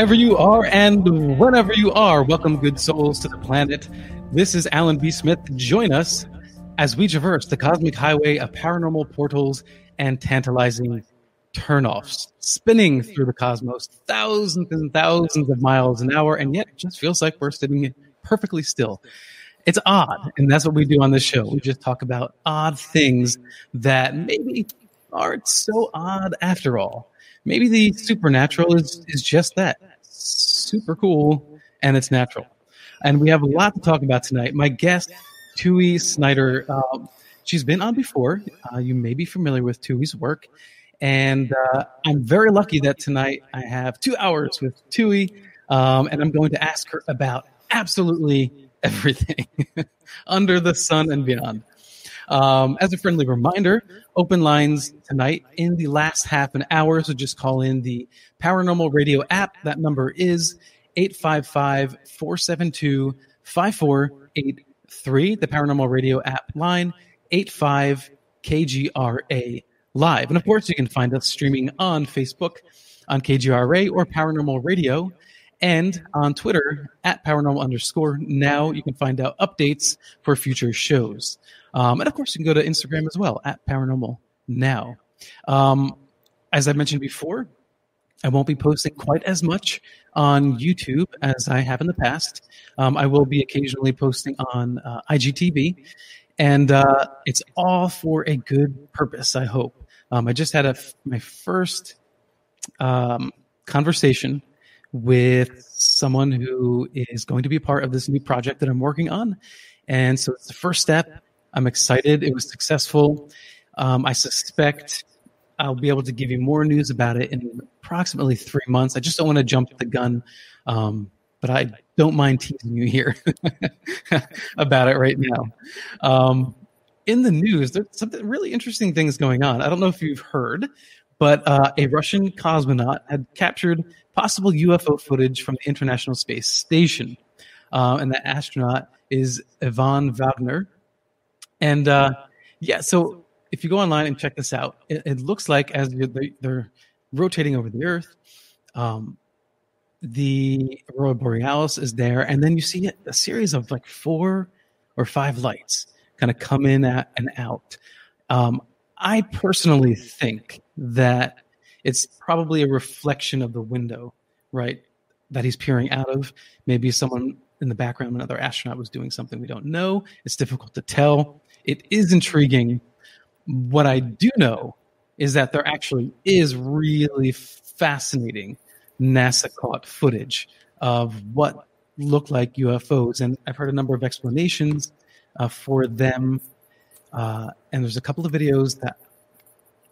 However, you are and whenever you are, welcome, good souls, to the planet. This is Alan B. Smith. Join us as we traverse the cosmic highway of paranormal portals and tantalizing turnoffs, spinning through the cosmos thousands and thousands of miles an hour, and yet it just feels like we're sitting perfectly still. It's odd, and that's what we do on this show. We just talk about odd things that maybe aren't so odd after all. Maybe the supernatural is, is just that super cool and it's natural. And we have a lot to talk about tonight. My guest, Tui Snider, um, she's been on before. Uh, you may be familiar with Tui's work. And uh, I'm very lucky that tonight I have two hours with Tui, um, and I'm going to ask her about absolutely everything under the sun and beyond. Um, as a friendly reminder, open lines tonight in the last half an hour. So just call in the Paranormal Radio app. That number is 855 472 5483. The Paranormal Radio app line 85 KGRA live. And of course, you can find us streaming on Facebook, on KGRA or Paranormal Radio, and on Twitter at paranormal underscore. Now you can find out updates for future shows. Um, and of course, you can go to Instagram as well at paranormal now. Um, as I mentioned before, I won't be posting quite as much on YouTube as I have in the past. Um, I will be occasionally posting on uh, IGTV, and uh, it's all for a good purpose. I hope. Um, I just had a f- my first um, conversation with someone who is going to be part of this new project that I'm working on, and so it's the first step. I'm excited. It was successful. Um, I suspect I'll be able to give you more news about it in approximately three months. I just don't want to jump the gun, um, but I don't mind teasing you here about it right now. Um, in the news, there's something really interesting things going on. I don't know if you've heard, but uh, a Russian cosmonaut had captured possible UFO footage from the International Space Station. Uh, and the astronaut is Ivan Vagner. And uh, yeah, so if you go online and check this out, it, it looks like as they're, they're, rotating over the Earth, um, the aurora borealis is there, and then you see a series of like four or five lights kind of come in at, and out. Um, I personally think that it's probably a reflection of the window, right? That he's peering out of. Maybe someone in the background, another astronaut was doing something we don't know. It's difficult to tell. It is intriguing. What I do know is that there actually is really fascinating NASA caught footage of what look like UFOs. And I've heard a number of explanations uh, for them. Uh, and there's a couple of videos that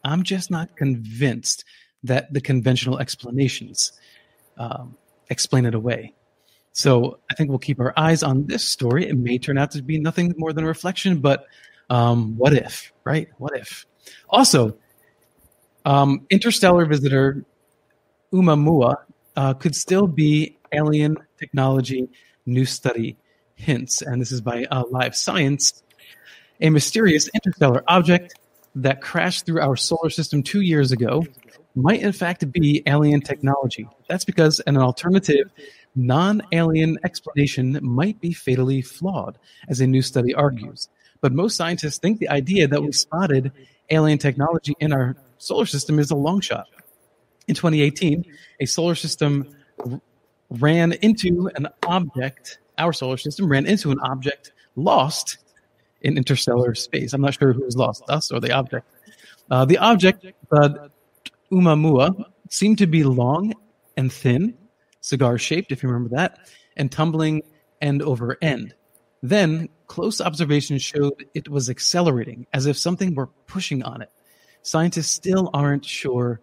I'm just not convinced that the conventional explanations um, explain it away. So I think we'll keep our eyes on this story. It may turn out to be nothing more than a reflection, but um, what if, right? What if? Also, um, interstellar visitor Oumuamua uh, could still be alien technology. New study hints, and this is by uh, Live Science. A mysterious interstellar object that crashed through our solar system two years ago might in fact be alien technology. That's because an alternative, non alien explanation might be fatally flawed, as a new study argues. But most scientists think the idea that we spotted alien technology in our solar system is a long shot. In 2018, a solar system r- ran into an object, our solar system ran into an object lost in interstellar space. I'm not sure who lost, us or the object. Uh, the object, uh, Oumuamua, seemed to be long and thin, cigar shaped, if you remember that, and tumbling end over end. Then, close observation showed it was accelerating, as if something were pushing on it. Scientists still aren't sure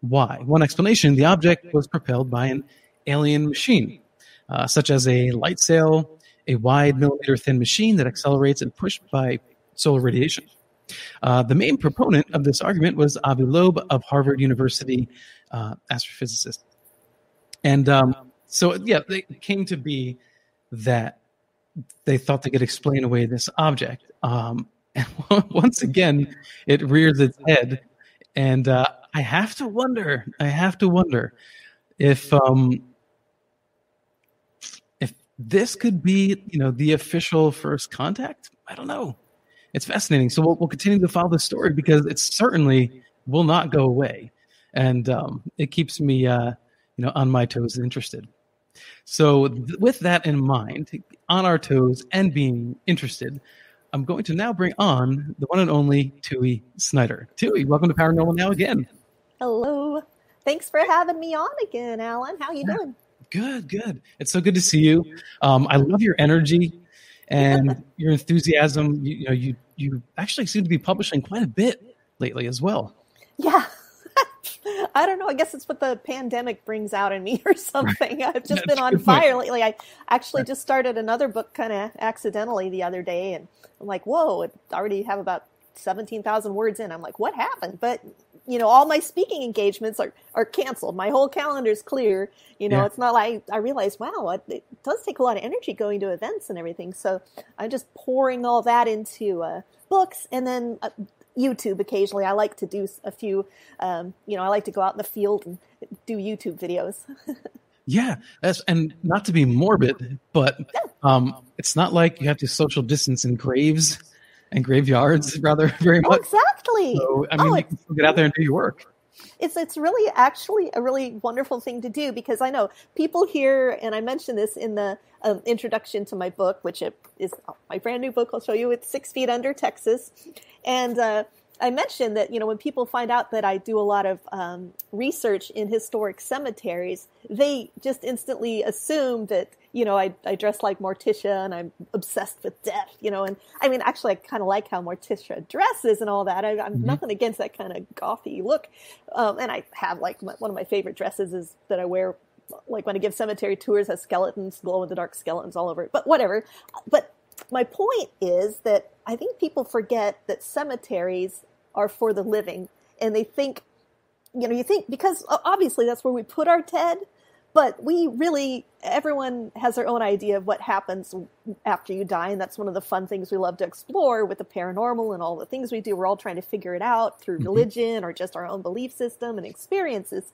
why. One explanation the object was propelled by an alien machine, uh, such as a light sail, a wide millimeter thin machine that accelerates and pushed by solar radiation. Uh, the main proponent of this argument was Avi Loeb of Harvard University, uh, astrophysicist. And um, so, yeah, it came to be that they thought they could explain away this object. Um, and once again, it rears its head. And uh, I have to wonder, I have to wonder, if um, if this could be, you know, the official first contact, I don't know. It's fascinating. So we'll, we'll continue to follow this story because it certainly will not go away, and um, it keeps me, uh, you know, on my toes and interested. So, th- with that in mind, on our toes and being interested, I'm going to now bring on the one and only Tui Snider. Tui, welcome to Paranormal Now again. Hello. Thanks for having me on again, Alan. How you doing? Good, good. It's so good to see you. Um, I love your energy and your enthusiasm. You, you know, you you actually seem to be publishing quite a bit lately as well. Yeah. I don't know. I guess it's what the pandemic brings out in me or something. Right. I've just That's been on fire lately. I actually right. just started another book kind of accidentally the other day, and I'm like, whoa, I already have about 17,000 words in. I'm like, what happened? But you know, all my speaking engagements are, are canceled. My whole calendar is clear. You know, yeah. it's not like I realize, wow, it, it, does take a lot of energy going to events and everything. So I'm just pouring all that into uh, books and then uh, YouTube occasionally. I like to do a few, um, you know, I like to go out in the field and do YouTube videos. yeah, that's and not to be morbid, but um, it's not like you have to social distance in graves and graveyards rather very much. exactly. So, I mean, oh, you can still get out there and do your work. It's it's really actually a really wonderful thing to do because I know people here, and I mentioned this in the um, introduction to my book, which is my brand new book. I'll show you. It's Six Feet Under Texas, and uh, I mentioned that you know when people find out that I do a lot of um, research in historic cemeteries, they just instantly assume that you know I, I dress like Morticia and I'm obsessed with death. You know, and I mean actually I kind of like how Morticia dresses and all that. I, am mm-hmm. nothing against that kind of gothy look, um, and I have like my, one of my favorite dresses is that I wear like when I give cemetery tours has skeletons, glow in the dark skeletons all over it. But whatever. But my point is that I think people forget that cemeteries are for the living, and they think, you know, you think because obviously that's where we put our Ted, but we really everyone has their own idea of what happens after you die, and that's one of the fun things we love to explore with the paranormal and all the things we do. We're all trying to figure it out through mm-hmm. religion or just our own belief system and experiences,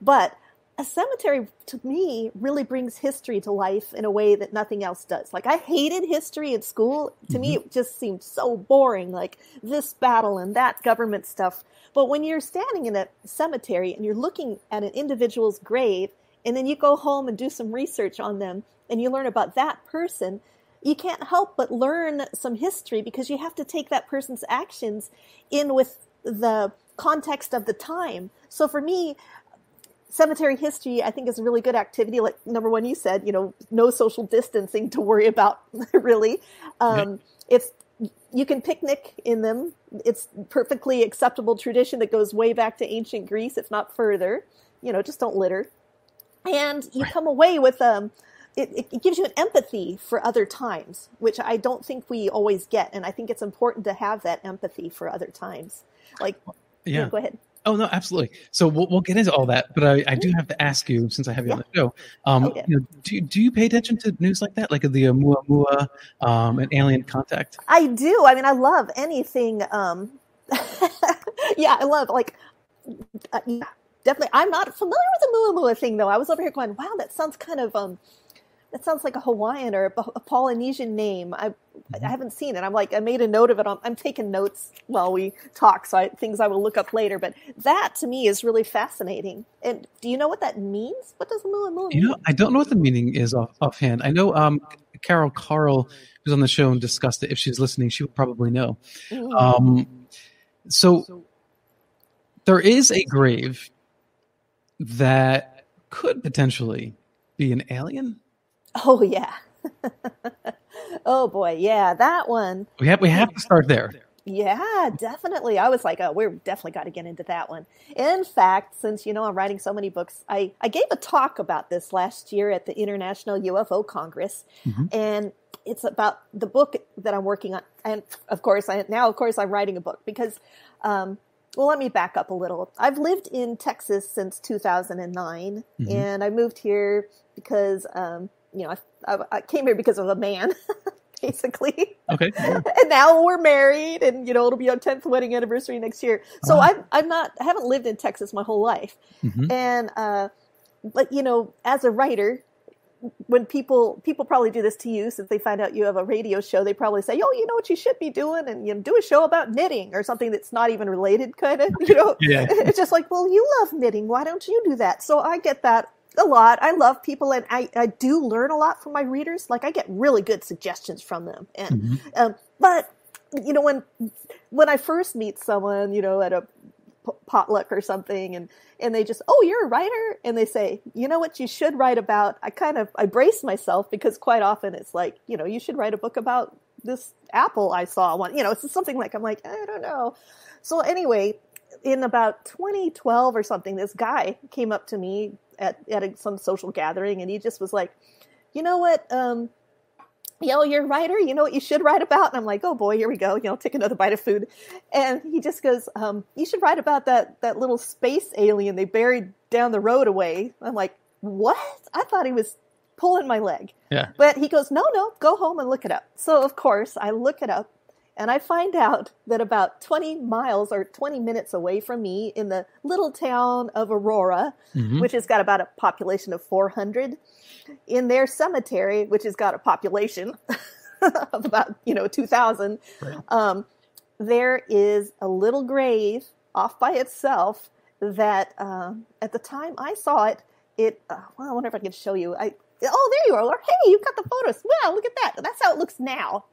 but a cemetery to me really brings history to life in a way that nothing else does. Like I hated history in school. To mm-hmm. me, it just seemed so boring, like this battle and that government stuff. But when you're standing in a cemetery and you're looking at an individual's grave, and then you go home and do some research on them and you learn about that person, you can't help but learn some history because you have to take that person's actions in with the context of the time. So for me, cemetery history, I think, is a really good activity. Like number one, you said, you know, no social distancing to worry about. really, um, yeah. it's you can picnic in them. It's perfectly acceptable tradition that goes way back to ancient Greece, if not further. You know, just don't litter, and you right. come away with um. It, it, gives you an empathy for other times, which I don't think we always get, and I think it's important to have that empathy for other times. Like, yeah, yeah go ahead. Oh no, absolutely. So we'll, we'll get into all that, but I, I do have to ask you since I have you yeah. on the show. Um, oh, you know, do do you pay attention to news like that, like the Oumuamua um, and alien contact? I do. I mean, I love anything. Um, yeah, I love like uh, yeah, definitely. I'm not familiar with the Oumuamua thing though. I was over here going, wow, that sounds kind of um, that sounds like a Hawaiian or a, Polynesian name. I I haven't seen it. I'm like, I made a note of it. I'm, I'm taking notes while we talk, so I, things I will look up later. But that to me is really fascinating. And do you know what that means? What does Mua Mua mean? You know, I don't know what the meaning is off, offhand. I know um, Carol Carl, who's on the show and discussed it. If she's listening, she would probably know. Mm-hmm. Um, so there is a grave that could potentially be an alien. Oh yeah. oh boy, yeah, that one. We have we have to start there. Yeah, definitely. I was like, oh, we're definitely got to get into that one. In fact, since you know I'm writing so many books, I I gave a talk about this last year at the International UFO Congress, mm-hmm. and it's about the book that I'm working on. And of course, I now of course I'm writing a book because. Um, well, let me back up a little. I've lived in Texas since 2009, mm-hmm. and I moved here because um, you know, I, I, came here because of a man, basically. Okay. and now we're married, and you know, it'll be our tenth wedding anniversary next year. So uh-huh. I'm I'm not I haven't lived in Texas my whole life, mm-hmm. and uh, but you know, as a writer, when people people probably do this to you since they find out you have a radio show they probably say oh you know what you should be doing and you know, do a show about knitting or something that's not even related kind of you know Yeah. it's just like well you love knitting why don't you do that so i get that a lot. I love people and i, I do learn a lot from my readers. Like i get really good suggestions from them and Mhm. um, but you know when when i first meet someone you know at a potluck or something and and they just oh you're a writer and they say you know what you should write about? I kind of i brace myself because quite often it's like you know you should write a book about this apple i saw one you know it's something like i'm like i don't know. So anyway in about 2012 or something this guy came up to me at, at a, some social gathering and he just was like you know what um yo, you're a writer. You know what you should write about? And I'm like, oh boy, here we go. You know, take another bite of food. And he just goes, um, you should write about that that little space alien they buried down the road away. I'm like, what? I thought he was pulling my leg. Yeah. But he goes, no, no, go home and look it up. So of course I look it up and I find out that about 20 miles or 20 minutes away from me in the little town of Aurora, Mhm. which has got about a population of 400, in their cemetery, which has got a population of about, you know, 2,000, Right. um, there is a little grave off by itself that uh, at the time I saw it, it, uh, well, I wonder if I can show you. I, oh, there you are. Hey, you've got the photos. Wow, look at that. That's how it looks now.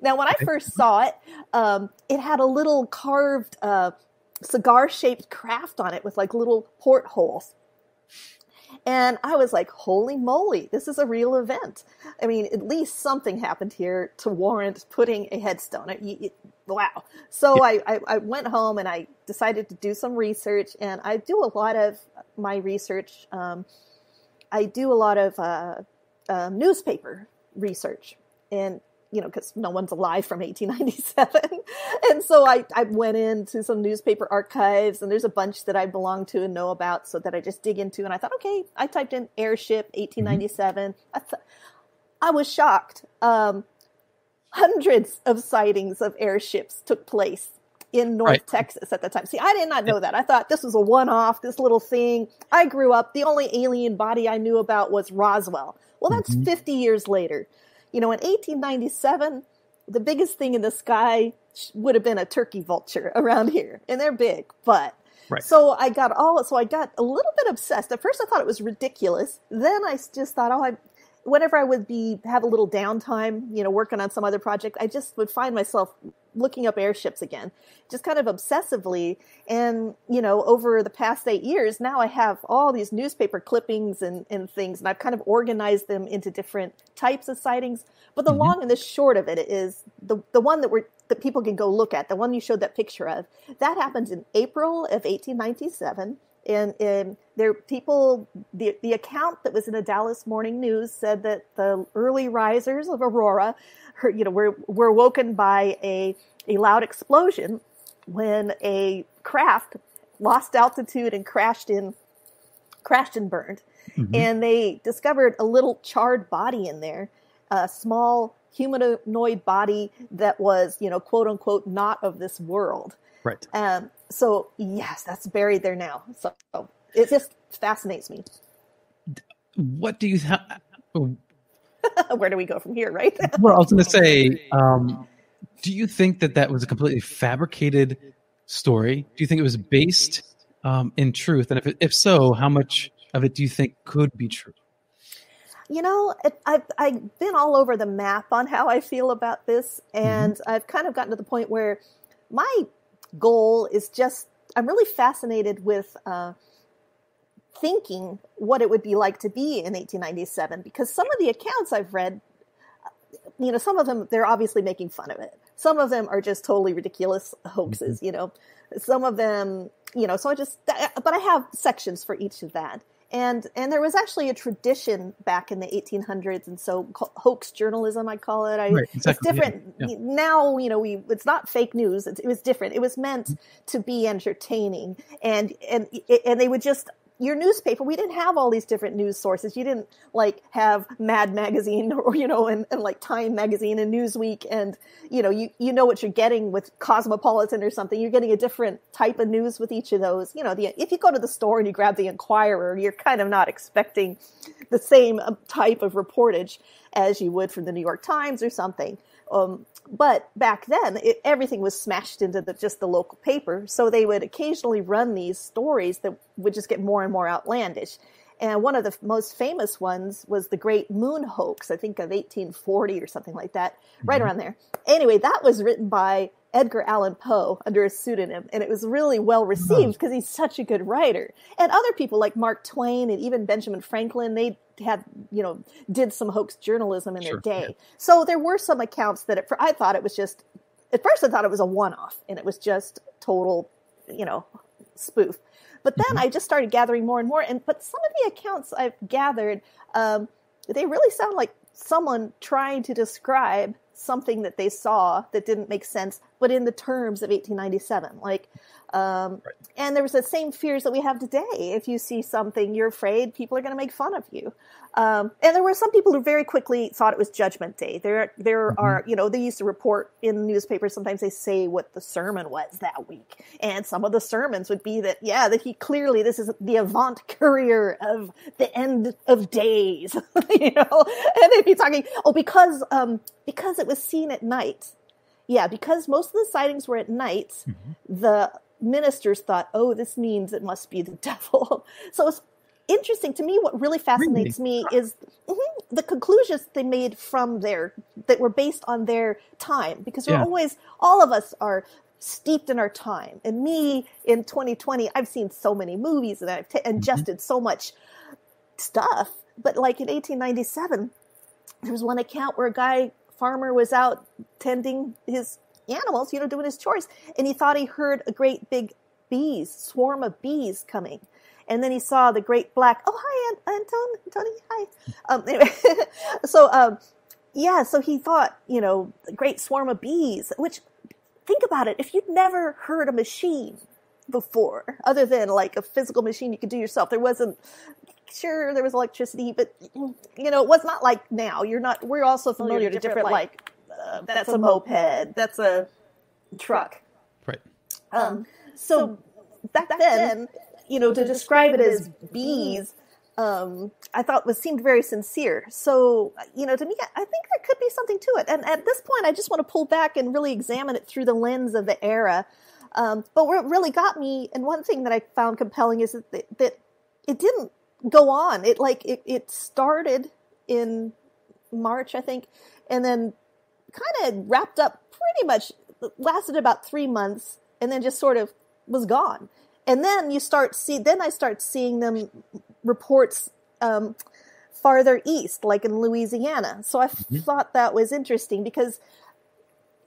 Now, when I first saw it, um, it had a little carved uh, cigar shaped craft on it with like little portholes. And I was like, holy moly, this is a real event. I mean, at least something happened here to warrant putting a headstone. It- it- wow. So I, I, I went home and I decided to do some research, and I do a lot of my research. Um, I do a lot of uh, uh, newspaper research, and you know, because no one's alive from 1897. and so I, I went into some newspaper archives, and there's a bunch that I belong to and know about, so that I just dig into. And I thought, okay, I typed in airship 1897. I, th- I was shocked. Um, hundreds of sightings of airships took place in North Right. Texas at the time. See, I did not know that. I thought this was a one off, this little thing. I grew up, the only alien body I knew about was Roswell. Well, that's Mhm. 50 years later. You know, in 1897, the biggest thing in the sky would have been a turkey vulture around here, and they're big, but. Right. So I got all so I got a little bit obsessed. At first I thought it was ridiculous. Then I just thought, oh, I whenever I would be have a little downtime, you know, working on some other project, I just would find myself looking up airships again, just kind of obsessively. And you know, over the past eight years, now I have all these newspaper clippings and, and things, and I've kind of organized them into different types of sightings. But the Mhm. long and the short of it is the the one that we're that people can go look at, the one you showed that picture of, that happened in April of 1897 and, and there people the the account that was in the Dallas Morning News said that the early risers of Aurora, you know, were were woken by a a loud explosion when a craft lost altitude and crashed in crashed and burned Mhm. and they discovered a little charred body in there, a small humanoid body that was, you know, quote unquote, not of this world. Right. Um, so yes, that's buried there now. So it just fascinates me. What do you? Ha- Where do we go from here, right? well, I was going to say, um, do you think that that was a completely fabricated story? Do you think it was based um, in truth? And if it, if so, how much of it do you think could be true? you know, it, I've I've been all over the map on how I feel about this, and I've kind of gotten to the point where my goal is just I'm really fascinated with uh, thinking what it would be like to be in 1897 because some of the accounts I've read, you know, some of them they're obviously making fun of it. Some of them are just totally ridiculous hoaxes, you know. Some of them, you know, so I just but I have sections for each of that and and there was actually a tradition back in the 1800s and so hoax journalism i call it. I, Right, it's exactly, yeah, different. yeah. now you know we it's not fake news it, it was different. It was meant mm-hmm. to be entertaining. And and and they would just your newspaper, we didn't have all these different news sources. You didn't like have Mad Magazine or, you know, and, and like Time Magazine and Newsweek. And, you know, you, you know what you're getting with Cosmopolitan or something. You're getting a different type of news with each of those. You know, the, if you go to the store and you grab the Inquirer, you're kind of not expecting the same uh, type of reportage as you would from the New York Times or something. Um, but back then, it, everything was smashed into the, just the local paper. So they would occasionally run these stories that would just get more and more outlandish. And one of the most famous ones was the Great Moon Hoax, I think of 1840 or something like that, right mm-hmm. around there. Anyway, that was written by Edgar Allan Poe under a pseudonym, and it was really well received because he's such a good writer. And other people like Mark Twain and even Benjamin Franklin, they had you know did some hoax journalism in sure, their day. Yeah. So there were some accounts that it, I thought it was just at first I thought it was a one-off and it was just total you know spoof. But then mm-hmm. I just started gathering more and more, and but some of the accounts I've gathered, um, they really sound like someone trying to describe something that they saw that didn't make sense, but in the terms of 1897. Like, um, right. and there was the same fears that we have today. If you see something, you're afraid people are going to make fun of you. Um, and there were some people who very quickly thought it was Judgment Day. There, there mm-hmm. are, you know, they used to report in newspapers. Sometimes they say what the sermon was that week, and some of the sermons would be that, yeah, that he clearly this is the avant courier of the end of days, you know, and they'd be talking, oh, because, um, because it was seen at night. Yeah, because most of the sightings were at night, mm-hmm. the ministers thought, oh, this means it must be the devil. so it's interesting to me what really fascinates really? me is mm-hmm, the conclusions they made from their that were based on their time because we're yeah. always all of us are steeped in our time and me in 2020 i've seen so many movies and i've t- mm-hmm. ingested mm-hmm. so much stuff but like in 1897 there was one account where a guy farmer was out tending his animals you know doing his chores and he thought he heard a great big bees swarm of bees coming and then he saw the great black. Oh, hi, Anton, Tony, hi. Um, anyway, so um, yeah, so he thought, you know, great swarm of bees. Which, think about it, if you'd never heard a machine before, other than like a physical machine you could do yourself, there wasn't. Sure, there was electricity, but you know, it was not like now. You're not. We're also familiar to different, different like. Uh, that's, that's a moped. That's a truck. Right. Um. So, so back, back then, then you know, to describe it as bees, um, I thought was seemed very sincere. So, you know, to me, I think there could be something to it. And at this point, I just want to pull back and really examine it through the lens of the era. Um, but what really got me, and one thing that I found compelling is that, that it didn't go on. It like it, it started in March, I think, and then kind of wrapped up pretty much lasted about three months, and then just sort of was gone and then you start see then i start seeing them reports um, farther east like in louisiana so i mm-hmm. thought that was interesting because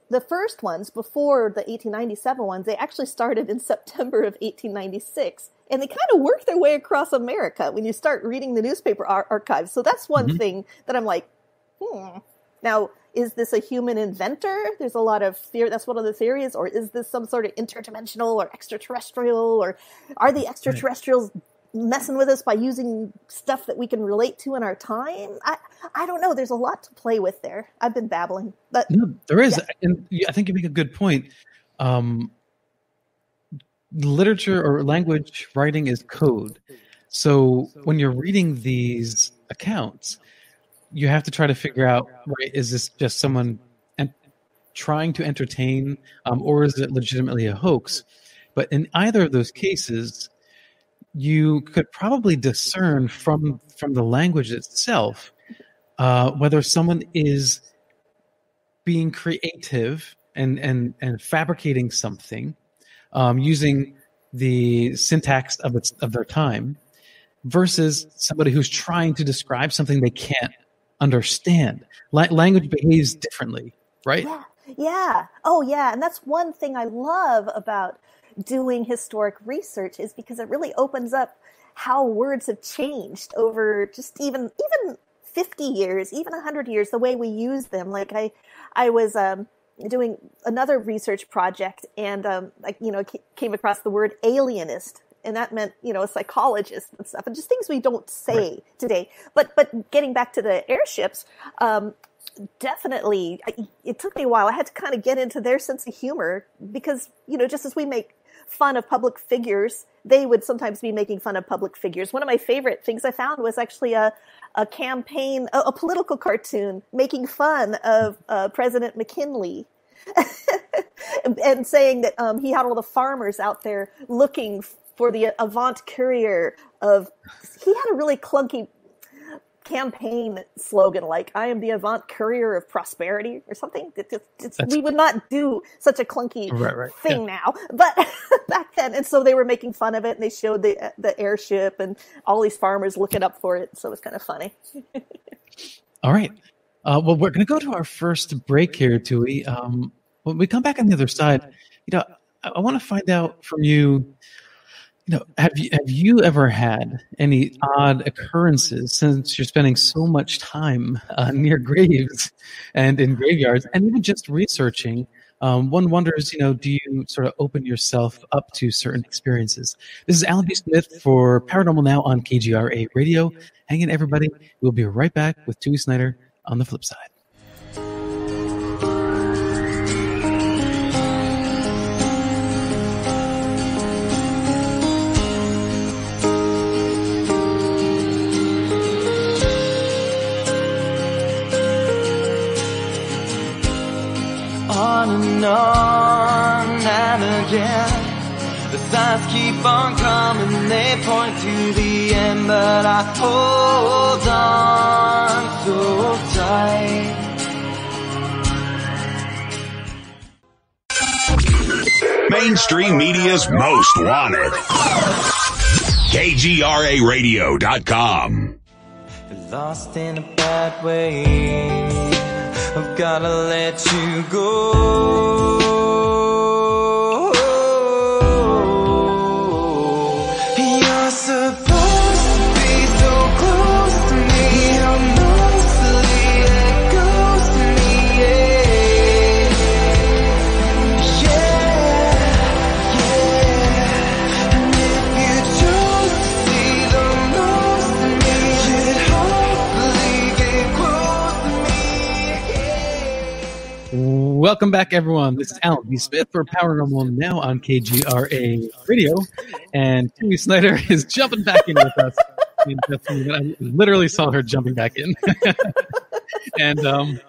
the first ones before the 1897 ones they actually started in september of 1896 and they kind of work their way across america when you start reading the newspaper ar- archives so that's one mm-hmm. thing that i'm like hmm now is this a human inventor? There's a lot of theory. That's one of the theories. Or is this some sort of interdimensional or extraterrestrial? Or are the extraterrestrials right. Messing with us by using stuff that we can relate to in our time? I, I don't know. There's a lot to play with there. I've been babbling, but no, there is. Yeah. And I think you make a good point. Um, literature or language writing is code. So when you're reading these accounts, you have to try to figure out right is this just someone en- trying to entertain um, or is it legitimately a hoax but in either of those cases you could probably discern from from the language itself uh, whether someone is being creative and and and fabricating something um, using the syntax of its of their time versus somebody who's trying to describe something they can't understand. La- language behaves differently, right? Yeah. Yeah. Oh, yeah. And that's one thing I love about doing historic research is because it really opens up how words have changed over just even even 50 years, even 100 years, the way we use them. Like I I was um, doing another research project and um, I you know came across the word alienist and that meant you know a psychologist and stuff, and just things we don't say right. today. But but getting back to the airships, um, definitely it took me a while. I had to kind of get into their sense of humor because you know just as we make fun of public figures, they would sometimes be making fun of public figures. One of my favorite things I found was actually a a campaign, a, a political cartoon making fun of uh, President McKinley and saying that um, he had all the farmers out there looking for the Avant courier of. He had a really clunky campaign slogan like "I am the Avant courier of prosperity" or something. we would not do such a clunky right, right. thing yeah. now, but back then, and so they were making fun of it, and they showed the the airship and all these farmers looking up for it. So it was kind of funny. all right. Uh, well, we're going to go to our first break here, Tui. Um, when we come back on the other side, you know, I, I want to find out from you. You know, have you have you ever had any odd occurrences since you're spending so much time uh, near graves and in graveyards, and even just researching? Um, one wonders, you know, do you sort of open yourself up to certain experiences? This is Alan B. Smith for Paranormal Now on KGRA Radio. Hang in, everybody. We'll be right back with Tui Snider on the flip side. On and on and again the signs keep on coming, they point to the end, but I hold on so tight. Mainstream media's most wanted. KGRAradio.com. Lost in a bad way. I've gotta let you go. Welcome back, everyone. This is Alan B. Smith for Paranormal Now on KGRA Radio. And Tui Snider is jumping back in with us. I literally saw her jumping back in. and um,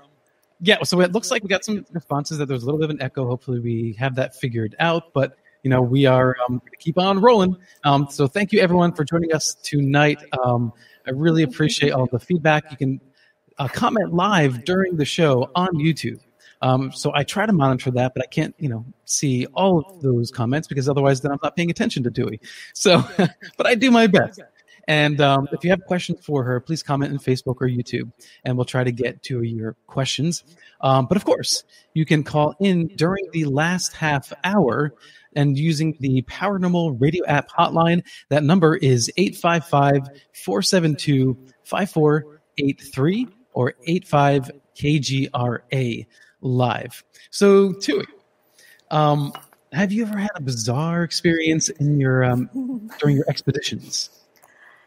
yeah, so it looks like we got some responses that there's a little bit of an echo. Hopefully, we have that figured out. But you know, we are um, going to keep on rolling. Um, so thank you, everyone, for joining us tonight. Um, I really appreciate all the feedback. You can uh, comment live during the show on YouTube. Um, so I try to monitor that, but I can't, you know, see all of those comments because otherwise then I'm not paying attention to Tui. So, but I do my best. And um, if you have questions for her, please comment in Facebook or YouTube, and we'll try to get to your questions. Um, but of course, you can call in during the last half hour and using the Paranormal Radio app hotline. That number is 855 472 5483 or 85 KGRA live. So, Tui, um, have you ever had a bizarre experience in your um, during your expeditions?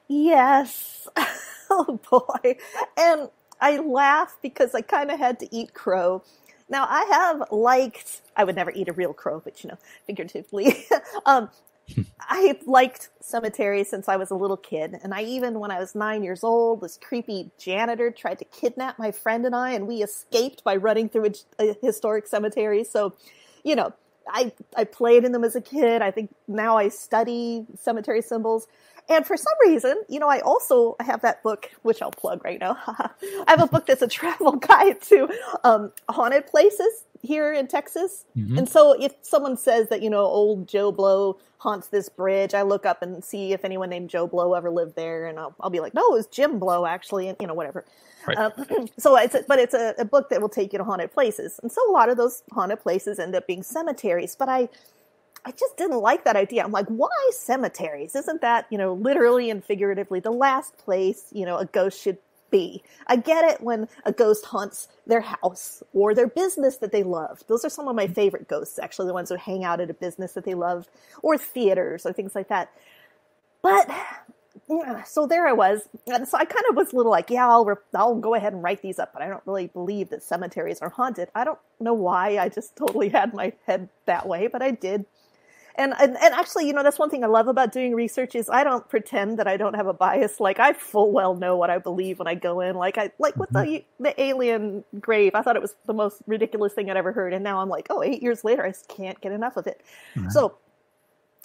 Yes. oh boy, and I laugh because I kind of had to eat crow. Now I have liked. I would never eat a real crow, but you know, figuratively, um, I liked cemeteries since I was a little kid. And I even, when I was nine years old, this creepy janitor tried to kidnap my friend and I, and we escaped by running through a, a historic cemetery. So, you know, I, I played in them as a kid. I think now I study cemetery symbols. And for some reason, you know, I also have that book, which I'll plug right now. I have a book that's a travel guide to um, haunted places here in Texas. Mm-hmm. And so if someone says that, you know, old Joe Blow haunts this bridge, I look up and see if anyone named Joe Blow ever lived there. And I'll, I'll be like, no, it was Jim Blow actually. And, you know, whatever. Right. Um, so it's, a, but it's a, a book that will take you to haunted places. And so a lot of those haunted places end up being cemeteries. But I, I just didn't like that idea. I'm like, why cemeteries? Isn't that, you know, literally and figuratively the last place, you know, a ghost should be. I get it when a ghost haunts their house or their business that they love. Those are some of my favorite ghosts, actually, the ones who hang out at a business that they love or theaters or things like that. but so there I was, and so I kind of was a little like, yeah, I'll re- I'll go ahead and write these up, but I don't really believe that cemeteries are haunted. I don't know why. I just totally had my head that way, but I did. And, and and actually, you know, that's one thing I love about doing research is I don't pretend that I don't have a bias. Like I full well know what I believe when I go in. Like I like with the the alien grave, I thought it was the most ridiculous thing I'd ever heard, and now I'm like, oh, eight years later, I just can't get enough of it. So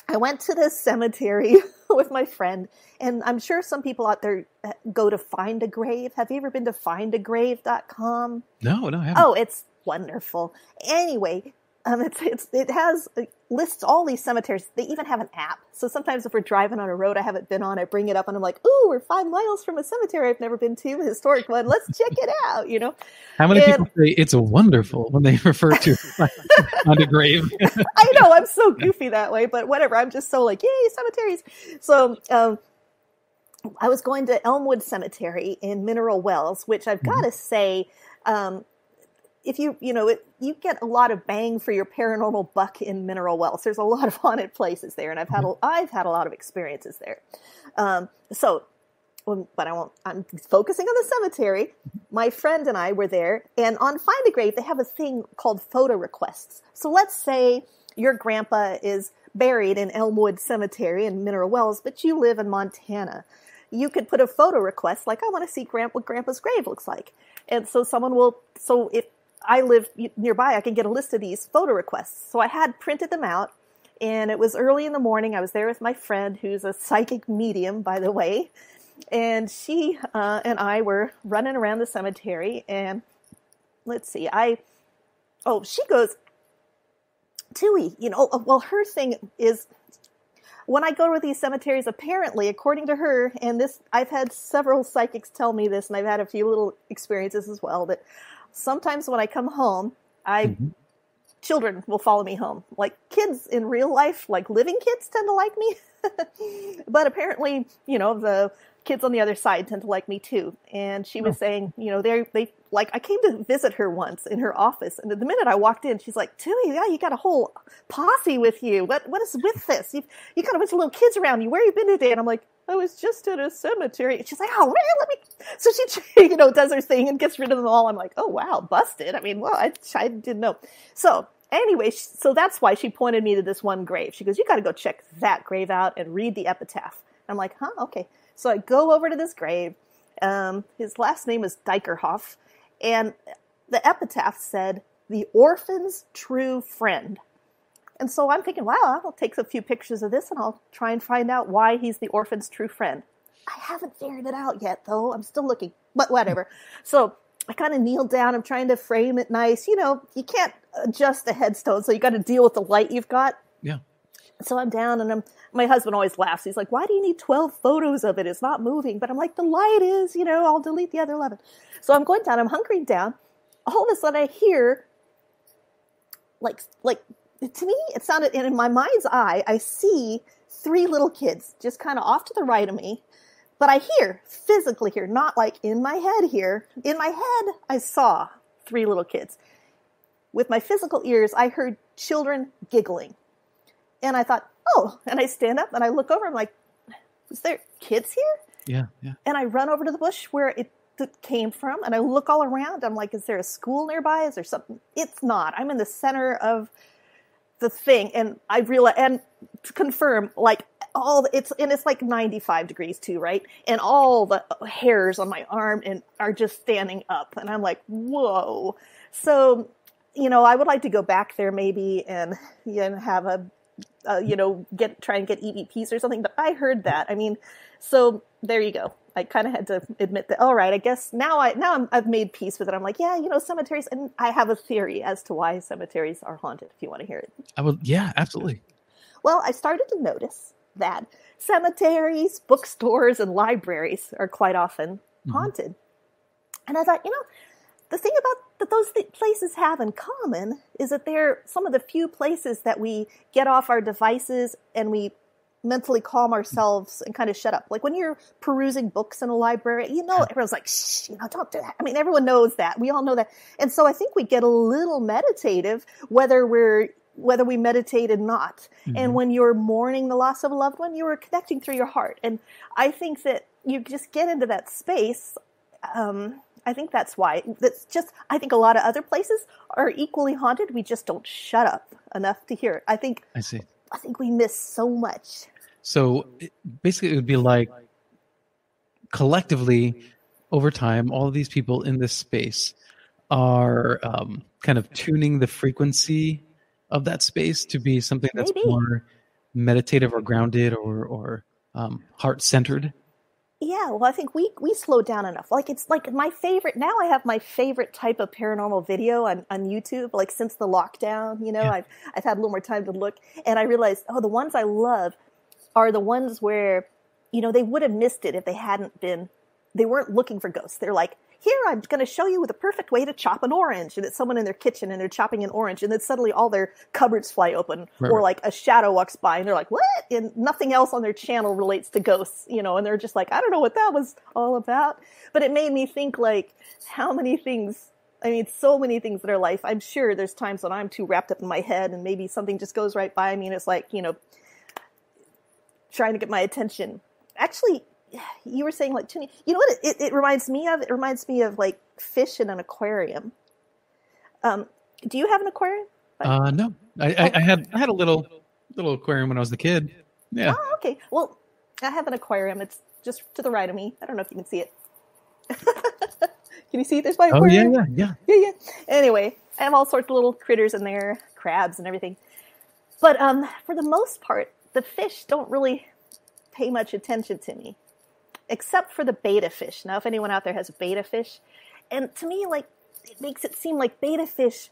I went to this cemetery with my friend, and I'm sure some people out there uh, go to find a grave. Have you ever been to findagrave.com? No, no, I haven't. Oh, it's wonderful. Anyway, um, it's, it's it has it lists all these cemeteries. They even have an app. So sometimes if we're driving on a road I haven't been on, I bring it up and I'm like, "Ooh, we're five miles from a cemetery I've never been to, a historic one. Let's check it out." You know. How many and- people say it's a wonderful when they refer to on a grave? I know I'm so goofy that way, but whatever. I'm just so like, yay, cemeteries. So um, I was going to Elmwood Cemetery in Mineral Wells, which I've got to say, um, if you you know it, you get a lot of bang for your paranormal buck in Mineral Wells. There's a lot of haunted places there, and I've had a, mm-hmm. I've had a lot of experiences there. Um, so um, but I won't. I'm focusing on the cemetery. Mm-hmm. My friend and I were there, and on Find a Grave, they have a thing called photo requests. So let's say your grandpa is buried in Elmwood Cemetery in Mineral Wells, but you live in Montana. You could put a photo request, like I want to see grand- what Grandpa's grave looks like, and so someone will. So if I live nearby, I can get a list of these photo requests. So I had printed them out, and it was early in the morning. I was there with my friend, who's a psychic medium, by the way and she uh, and I were running around the cemetery, and let's see, I oh she goes, Tui, you know, well her thing is when I go to these cemeteries, apparently, according to her, and this I've had several psychics tell me this, and I've had a few little experiences as well that sometimes when I come home, I mm-hmm. children will follow me home. Like kids in real life, like living kids tend to like me. but apparently, you know, the kids on the other side tend to like me too. And she was oh. saying, you know, they they like I came to visit her once in her office, and the minute I walked in, she's like, "Tui, yeah, you got a whole posse with you. What what is with this? You've you got a bunch of little kids around you. Where you been today?" And I'm like, "I was just at a cemetery." She's like, "Oh man, let me." So she you know does her thing and gets rid of them all. I'm like, "Oh wow, busted." I mean, well, I I didn't know. So anyway, so that's why she pointed me to this one grave. She goes, "You got to go check that grave out and read the epitaph." I'm like, "Huh? Okay." So I go over to this grave. Um, his last name is Dykerhoff, and the epitaph said, "The orphan's true friend." And so I'm thinking, wow, I'll take a few pictures of this and I'll try and find out why he's the orphan's true friend. I haven't figured it out yet, though. I'm still looking, but whatever. So I kind of kneel down. I'm trying to frame it nice. You know, you can't adjust a headstone, so you got to deal with the light you've got. Yeah. So I'm down, and I'm. My husband always laughs. He's like, "Why do you need 12 photos of it? It's not moving." But I'm like, "The light is. You know, I'll delete the other 11." So I'm going down. I'm hunkering down. All of a sudden, I hear, like, like to me, it sounded. And in my mind's eye, I see three little kids just kind of off to the right of me. But I hear physically hear, not like in my head here. In my head, I saw three little kids. With my physical ears, I heard children giggling. And I thought, oh, and I stand up and I look over. I'm like, is there kids here? Yeah, yeah. And I run over to the bush where it came from and I look all around. I'm like, is there a school nearby? Is there something? It's not. I'm in the center of the thing. And I realize, and to confirm, like, all the, it's and it's like 95 degrees too right and all the hairs on my arm and are just standing up and i'm like whoa so you know i would like to go back there maybe and you have a uh, you know get try and get evps or something but i heard that i mean so there you go i kind of had to admit that all right i guess now i now I'm, i've made peace with it i'm like yeah you know cemeteries and i have a theory as to why cemeteries are haunted if you want to hear it I will. Yeah, absolutely. well, I started to notice that cemeteries, bookstores, and libraries are quite often haunted. And I thought, you know, the thing about that those th- places have in common is that they're some of the few places that we get off our devices and we mentally calm ourselves and kind of shut up. Like when you're perusing books in a library, you know, everyone's like, shh, you know, don't do that. I mean, everyone knows that. We all know that. And so I think we get a little meditative, whether we're whether we meditate or not. Mm-hmm. And when you're mourning the loss of a loved one, you are connecting through your heart. And I think that you just get into that space. Um, I think that's why. That's just. I think a lot of other places are equally haunted. We just don't shut up enough to hear it. I think. I see. I think we miss so much. So basically, it would be like collectively, over time, all of these people in this space are um, kind of tuning the frequency of that space to be something that's Maybe. more meditative or grounded or or um, heart centered. Yeah, well, I think we we slowed down enough. Like it's like my favorite now. I have my favorite type of paranormal video on, on YouTube. Like since the lockdown, you know, Yeah. I've I've had a little more time to look, and I realized, oh, the ones I love are the ones where, you know, they would have missed it if they hadn't been. They weren't looking for ghosts. They're like, here, I'm going to show you the perfect way to chop an orange, and it's someone in their kitchen and they're chopping an orange, and then suddenly all their cupboards fly open, Right, or like a shadow walks by, and they're like, what? And nothing else on their channel relates to ghosts, you know, and they're just like, I don't know what that was all about. But it made me think, like, how many things. I mean, so many things in our life. I'm sure there's times when I'm too wrapped up in my head, and maybe something just goes right by me, and it's like, you know, trying to get my attention. Actually, you were saying like tuning. You know what it, it, it reminds me of? It reminds me of like fish in an aquarium. Um, do you have an aquarium? Uh, no, I, I, I had I had a little little aquarium when I was a kid. Yeah, Oh, okay. Well, I have an aquarium. It's just to the right of me. I don't know if you can see it. can you see? There's my aquarium. oh yeah, yeah, yeah. yeah, yeah. Anyway, I have all sorts of little critters in there, crabs and everything. But um, for the most part, the fish don't really pay much attention to me, except for the betta fish. Now, if anyone out there has a betta fish, and to me, like it makes it seem like betta fish,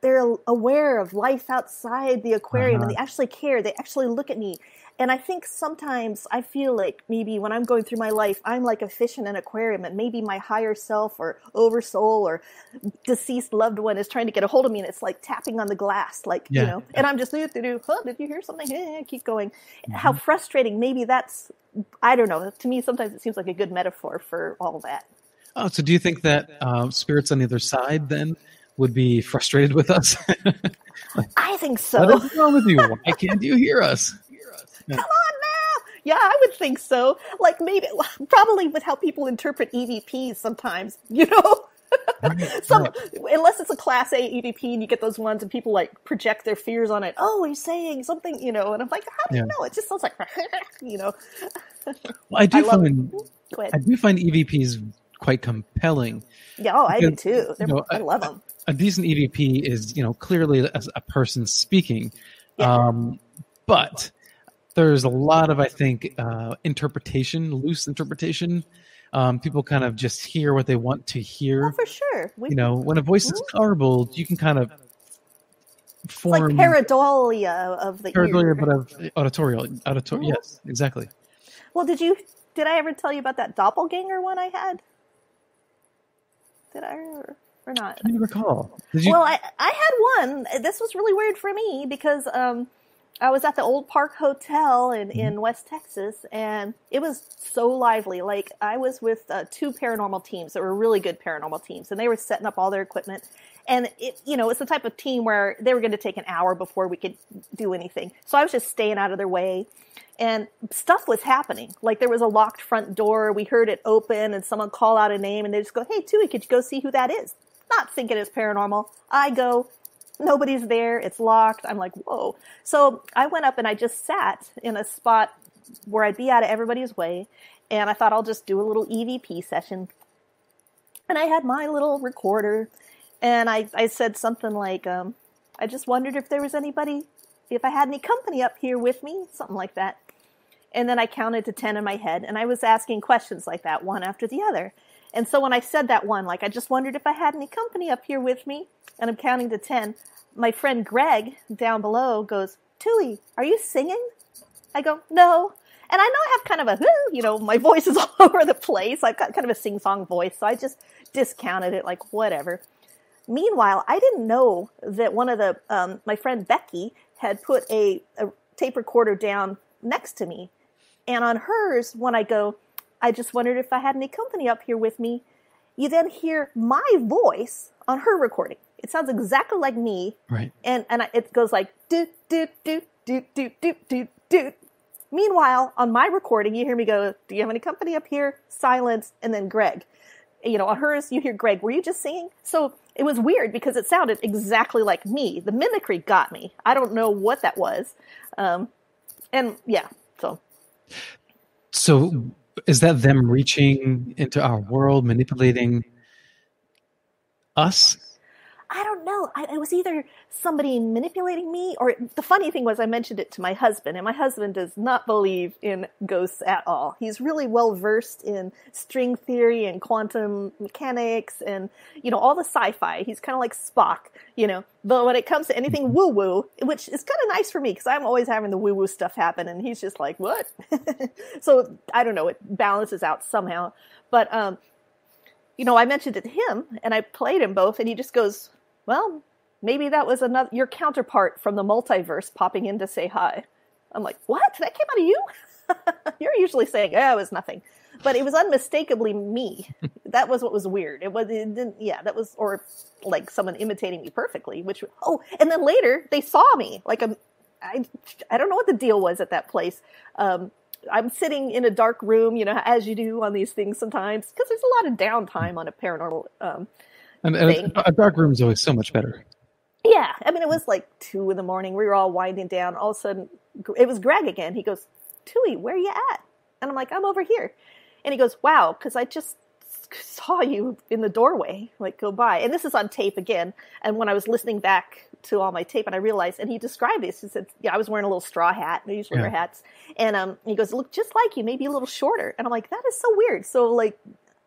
they're aware of life outside the aquarium, and Uh-huh. they actually care. They actually look at me. And I think sometimes I feel like maybe when I'm going through my life, I'm like a fish in an aquarium, and maybe my higher self or oversoul or deceased loved one is trying to get a hold of me, and it's like tapping on the glass, like Yeah, you know. And I'm just, do huh, did you hear something? Eh, keep going. How frustrating. Maybe that's, I don't know. To me, sometimes it seems like a good metaphor for all that. Oh, so do you think that uh, spirits on either side then would be frustrated with us? I think so. what is wrong with you? Why can't you hear us? Come on now. Yeah, I would think so. Like maybe, probably with how people interpret EVPs sometimes, you know? Right, Some, unless it's a class A EVP and you get those ones and people like project their fears on it. Oh, he's saying something, you know, and I'm like, how do you know? It just sounds like, you know. Well, I do I find I do find EVPs quite compelling. Yeah, oh, I do too. You know, I love them. A decent EVP is, you know, clearly as a person speaking, Yeah. um, but there's a lot of, I think, uh, interpretation, loose interpretation. Um, people kind of just hear what they want to hear. Oh, for sure. We, you know, when a voice is garbled, you can kind of it's like form pareidolia of the pareidolia, ear. but of auditorial. Auditor- Mhm. Yes, exactly. Well, did you? Did I ever tell you about that doppelganger one I had? Did I or, or not? I don't recall. Did you? Well, I, I had one. This was really weird for me because um, I was at the Old Park Hotel in, in West Texas, and it was so lively. Like I was with uh, two paranormal teams that were really good paranormal teams, and they were setting up all their equipment. And it, you know, it's the type of team where they were going to take an hour before we could do anything. So I was just staying out of their way, and stuff was happening. Like there was a locked front door. We heard it open, and someone call out a name, and they just go, "Hey, Tui, could you go see who that is?" Not thinking it's paranormal. I go, nobody's there. It's locked. I'm like, whoa. So I went up and I just sat in a spot where I'd be out of everybody's way. And I thought I'll just do a little EVP session. And I had my little recorder. And I, I said something like, um, I just wondered if there was anybody, if I had any company up here with me, something like that. And then I counted to 10 in my head. And I was asking questions like that, one after the other. And so when I said that one, like I just wondered if I had any company up here with me, and I'm counting to 10, my friend Greg down below goes, Tui, are you singing? I go, no. And I know I have kind of a, you know, my voice is all over the place. I've got kind of a sing song voice. So I just discounted it like whatever. Meanwhile, I didn't know that one of the, um, my friend Becky had put a, a tape recorder down next to me. And on hers, when I go, I just wondered if I had any company up here with me, you then hear my voice on her recording. It sounds exactly like me, Right. and and I, it goes like do do do do do do do do. Meanwhile, on my recording, you hear me go, "Do you have any company up here?" Silence, and then Greg. You know, on hers, you hear Greg. Were you just singing? So it was weird because it sounded exactly like me. The mimicry got me. I don't know what that was, um, and yeah. So So is that them reaching into our world, manipulating us? I don't know. I, it was either somebody manipulating me, or the funny thing was, I mentioned it to my husband, and my husband does not believe in ghosts at all. He's really well versed in string theory and quantum mechanics, and you know all the sci-fi. He's kind of like Spock, you know. But when it comes to anything woo-woo, which is kind of nice for me because I'm always having the woo-woo stuff happen, and he's just like, "What?" so I don't know. It balances out somehow, but um, you know, I mentioned it to him and I played him both, and he just goes, "Well, maybe that was another your counterpart from the multiverse popping in to say hi." I'm like, "What? That came out of you? You're usually saying, "Yeah, it was nothing," but it was unmistakably me. that was what was weird. It was, it didn't, yeah, that was, or like someone imitating me perfectly. Which, oh, and then later they saw me. Like, um, I, I don't know what the deal was at that place. Um, I'm sitting in a dark room, you know, as you do on these things sometimes, because there's a lot of downtime on a paranormal. Um, And, and a dark room is always so much better. yeah, I mean, it was like two in the morning. We were all winding down. All of a sudden, it was Greg again. He goes, "Tui, where you at?" And I'm like, "I'm over here." And he goes, "Wow," because I just saw you in the doorway, like go by. And this is on tape again. And when I was listening back to all my tape, and I realized, and he described this. He said, "Yeah, I was wearing a little straw hat. I usually wear hats." And um, he goes, "Look just like you, maybe a little shorter." And I'm like, "That is so weird." So like,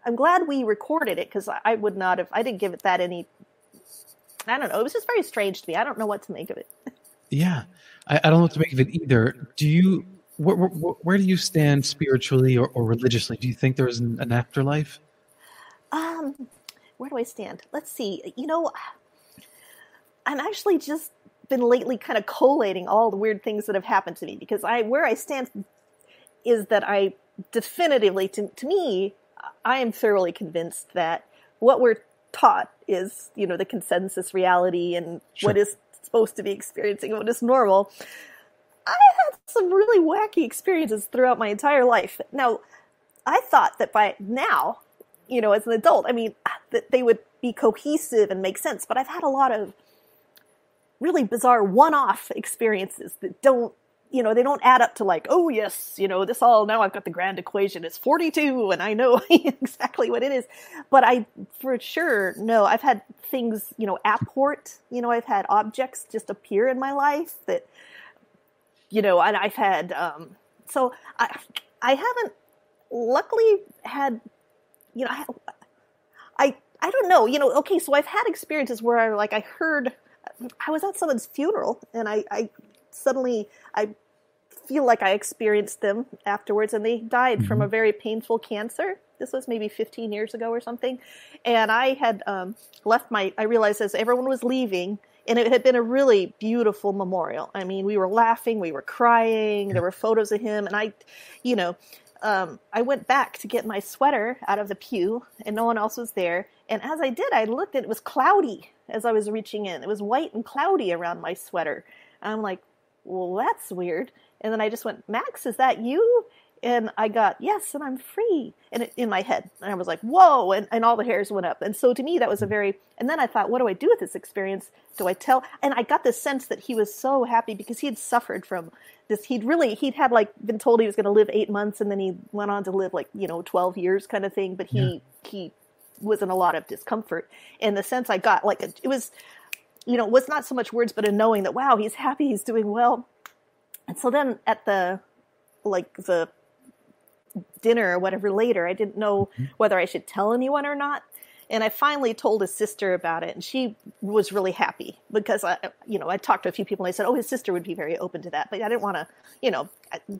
I'm glad we recorded it because I would not have. I didn't give it that any. I don't know. It was just very strange to me. I don't know what to make of it. Yeah, I, I don't know what to make of it either. Do you? Where, where, where do you stand spiritually or, or religiously? Do you think there is an, an afterlife? Um, where do I stand? Let's see. You know, I'm actually just been lately kind of collating all the weird things that have happened to me because I where I stand is that I definitively to, to me I am thoroughly convinced that what we're taught is you know the consensus reality and Sure. what is supposed to be experiencing and what is normal. I had some really wacky experiences throughout my entire life. Now, I thought that by now, you know, as an adult, I mean, ah, that they would be cohesive and make sense, but I've had a lot of really bizarre one-off experiences that don't you know they don't add up to like oh yes you know this all now i've got the grand equation it's 42 and i know exactly what it is. But i for sure know i've had things you know apport you know i've had objects just appear in my life that you know and i've had um so i i haven't luckily had you know I, I i don't know you know okay so i've had experiences where i like i heard i was at someone's funeral and i i suddenly i feel like i experienced them afterwards and they died from a very painful cancer this was maybe 15 years ago or something and i had um, left my i realized as everyone was leaving and it had been a really beautiful memorial i mean we were laughing we were crying there were photos of him and i you know um, I went back to get my sweater out of the pew, and no one else was there. And as I did, I looked, and it was cloudy as I was reaching in. It was white and cloudy around my sweater. I'm like, well, that's weird. And then I just went, Max, is that you? And I got, yes, and I'm free. And it, in my head, and I was like, whoa, and, and all the hairs went up. And so to me, that was a very, and then I thought, what do I do with this experience? Do I tell? And I got this sense that he was so happy because he had suffered from this. He'd really, he'd had like been told he was going to live eight months and then he went on to live like, you know, 12 years kind of thing. But he, he was in a lot of discomfort. And the sense I got, like, it was, you know, it was not so much words, but a knowing that, wow, he's happy, he's doing well. And so then at the, like, the dinner or whatever later, I didn't know whether I should tell anyone or not. And I finally told his sister about it, and she was really happy because I, you know, I talked to a few people and I said, oh, his sister would be very open to that, but I didn't want to, you know,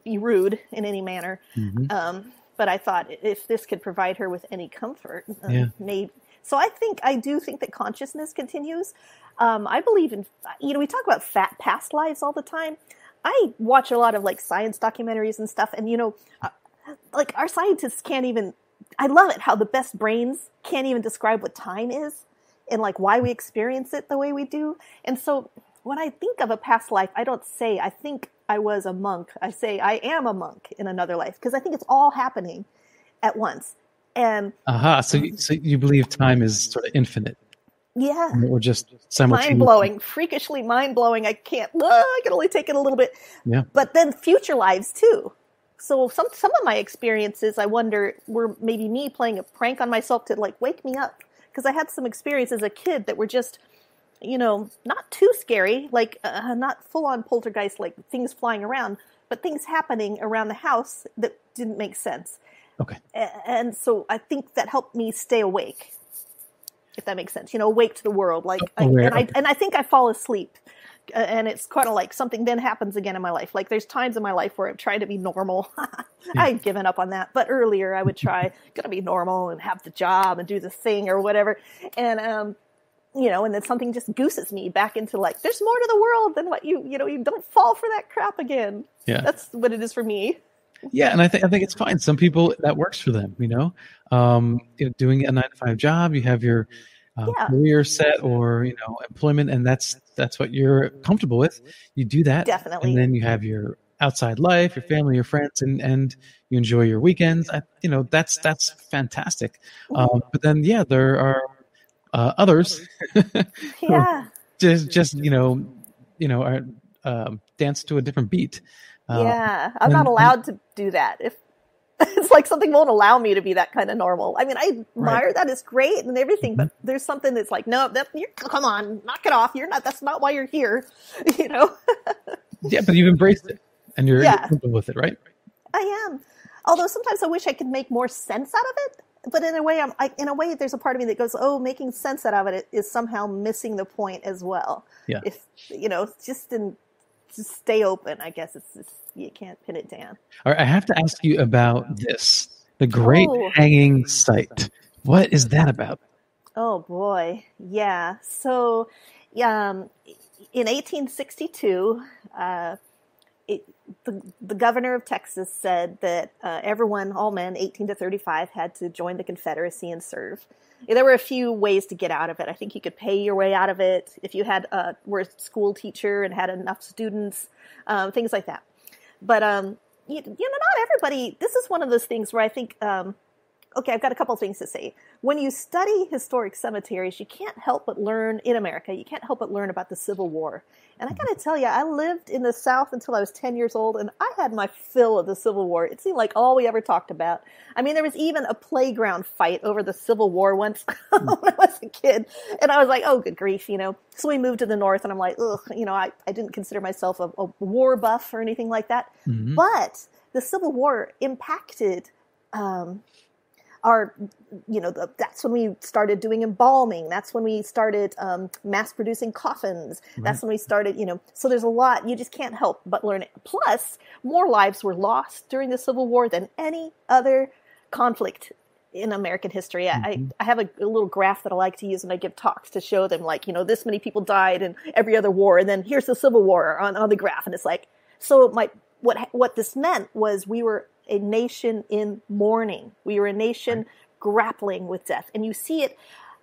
be rude in any manner. Um, but I thought if this could provide her with any comfort, um, Yeah. maybe. So I think I do think that consciousness continues. Um, I believe in, you know, we talk about fat past lives all the time. I watch a lot of like science documentaries and stuff, and you know, uh, like our scientists can't even. I love it how the best brains can't even describe what time is. and like why we experience it the way we do. And so when I think of a past life, I don't say I think I was a monk. I say I am a monk in another life because I think it's all happening at once. And aha, so you, so you believe time is sort of infinite, yeah, or just simultaneous? mind blowing, freakishly mind blowing. I can't. Uh, I can only take it a little bit. Yeah. But then future lives too. So some some of my experiences, I wonder, were maybe me playing a prank on myself to like wake me up because I had some experiences as a kid that were just, you know, not too scary, like uh, not full on poltergeist, like things flying around, but things happening around the house that didn't make sense. Okay. And so I think that helped me stay awake, if that makes sense. You know, awake to the world. Like, I, and I and I think I fall asleep, uh, and it's kind of like something then happens again in my life. Like, there's times in my life where I'm trying to be normal. I've given up on that, but earlier I would try gonna be normal and have the job and do the thing or whatever, and um. You know, and then something just gooses me back into like, there's more to the world than what you, you know, you don't fall for that crap again. Yeah. That's what it is for me. Yeah, and I think I think it's fine. Some people that works for them. You know, um, you know doing a nine to five job, you have your uh, Yeah. career set or you know employment, and that's that's what you're comfortable with. You do that, Definitely. and then you have your outside life, your family, your friends, and and you enjoy your weekends. I, you know, that's that's fantastic. Um, but then, yeah, there are uh, others Yeah. just just you know you know are, um, dance to a different beat. Uh, yeah, I'm not allowed to do that. If it's like something won't allow me to be that kind of normal. I mean, I admire that it's great and everything, but Mm-hmm. there's something that's like, no, that you're, come on, knock it off. You're not. That's not why you're here. You know, Yeah, but you've embraced it, and you're, Yeah. comfortable with it, right? I am. Although sometimes I wish I could make more sense out of it. But in a way, I'm I, in a way. There's a part of me that goes, "Oh, making sense out of it is somehow missing the point as well." Yeah. If you know, just in just stay open. I guess it's, it's you can't pin it down. All right, I have to ask you about this the Great Oh. Hanging Site. What is that about? Oh boy, yeah. So, um, in 1862, uh, it, the, the governor of Texas said that uh, everyone, all men 18 to 35, had to join the Confederacy and serve. There were a few ways to get out of it. I think you could pay your way out of it if you had uh, were a school teacher and had enough students, um, things like that. But um, you, you know, not everybody. This is one of those things where I think um, okay, I've got a couple things to say. When you study historic cemeteries, you can't help but learn in America, you can't help but learn about the Civil War. And I got to tell you, I lived in the South until I was 10 years old, and I had my fill of the Civil War. It seemed like all we ever talked about. I mean, there was even a playground fight over the Civil War once when I was a kid. And I was like, oh, good grief, you know. So we moved to the North, and I'm like, ugh, you know, I, I didn't consider myself a, a war buff or anything like that. Mhm. But the Civil War impacted um, our, you know, the, that's when we started doing embalming. That's when we started um, mass producing coffins. That's when we started, you know, so there's a lot. You just can't help but learn it. Plus, more lives were lost during the Civil War than any other conflict in American history. I, I, I have a, a little graph that I like to use when I give talks to show them, like, you know, this many people died in every other war, and then here's the Civil War on, on the graph, and it's like, so my what what this meant was we were a nation in mourning. We were a nation grappling with death, and you see it.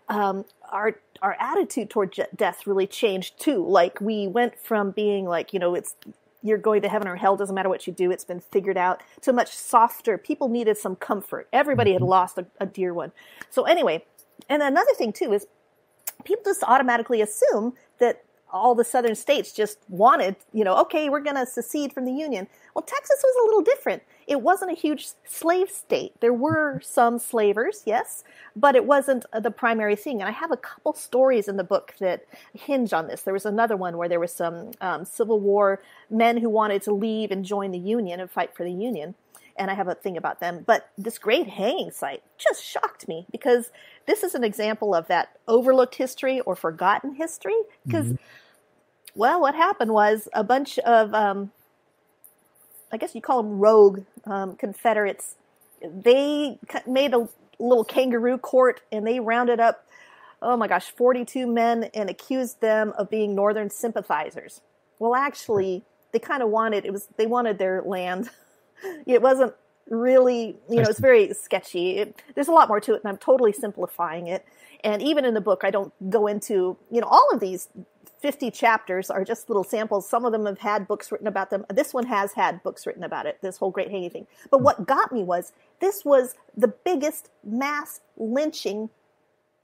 Um, our our attitude toward death really changed too. Like we went from being like you know it's you're going to heaven or hell doesn't matter what you do it's been figured out to much softer people needed some comfort everybody had lost a, a dear one so anyway and another thing too is people just automatically assume that all the southern states just wanted, you know, okay, we're going to secede from the Union. Well, Texas was a little different. It wasn't a huge slave state. There were some slavers, yes, but it wasn't uh, the primary thing. And I have a couple stories in the book that hinge on this. There was another one where there was some um, Civil War men who wanted to leave and join the Union and fight for the Union and I have a thing about them. But this great hanging site just shocked me because this is an example of that overlooked history or forgotten history. Because, well, what happened was a bunch of, um, I guess you call them rogue um, Confederates, they made a little kangaroo court and they rounded up, oh my gosh, 42 men and accused them of being Northern sympathizers. Well, actually, they kind of wanted, it was, they wanted their land it wasn't really, you know, it's very sketchy. It, there's a lot more to it, and I'm totally simplifying it. And even in the book, I don't go into, you know, all of these 50 chapters are just little samples. Some of them have had books written about them. This one has had books written about it, this whole Great Hanging thing. But what got me was this was the biggest mass lynching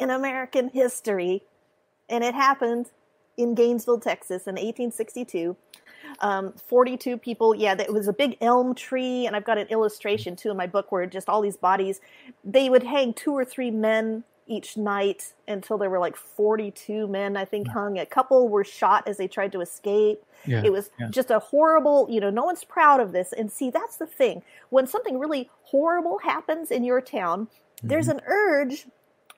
in American history, and it happened in Gainesville, Texas in 1862. Um, 42 people. Yeah, it was a big elm tree, and I've got an illustration too in my book where just all these bodies. They would hang two or three men each night until there were like 42 men, I think, hung. A couple were shot as they tried to escape. Yeah, It was yeah. just a horrible, you know, no one's proud of this. And see, that's the thing. When something really horrible happens in your town, there's mm-hmm. an urge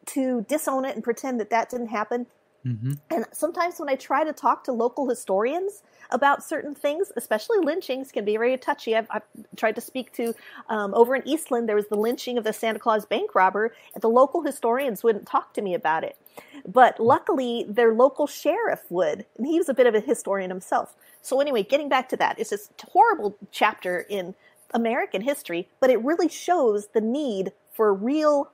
to disown it and pretend that that didn't happen. Hmm And sometimes when I try to talk to local historians about certain things, especially lynchings, can be very touchy. I've, I've tried to speak to um, over in Eastland. There was the lynching of the Santa Claus bank robber, and the local historians wouldn't talk to me about it. But luckily, their local sheriff would, and he was a bit of a historian himself. So anyway, getting back to that, it's this horrible chapter in American history, but it really shows the need for real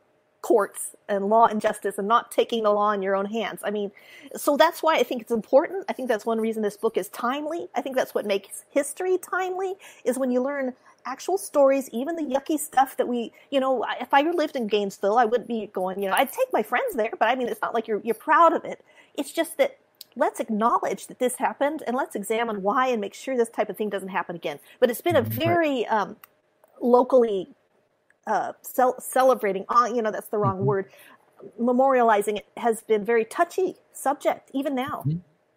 courts and law and justice and not taking the law in your own hands. I mean, so that's why I think it's important. I think that's one reason this book is timely. I think that's what makes history timely is when you learn actual stories, even the yucky stuff that we, you know, if I lived in Gainesville, I wouldn't be going, you know, I'd take my friends there, but I mean, it's not like you're, you're proud of it. It's just that let's acknowledge that this happened and let's examine why and make sure this type of thing doesn't happen again. But it's been a very um, locally uh, cel- celebrating, uh, you know, that's the wrong word, memorializing it has been very touchy subject, even now.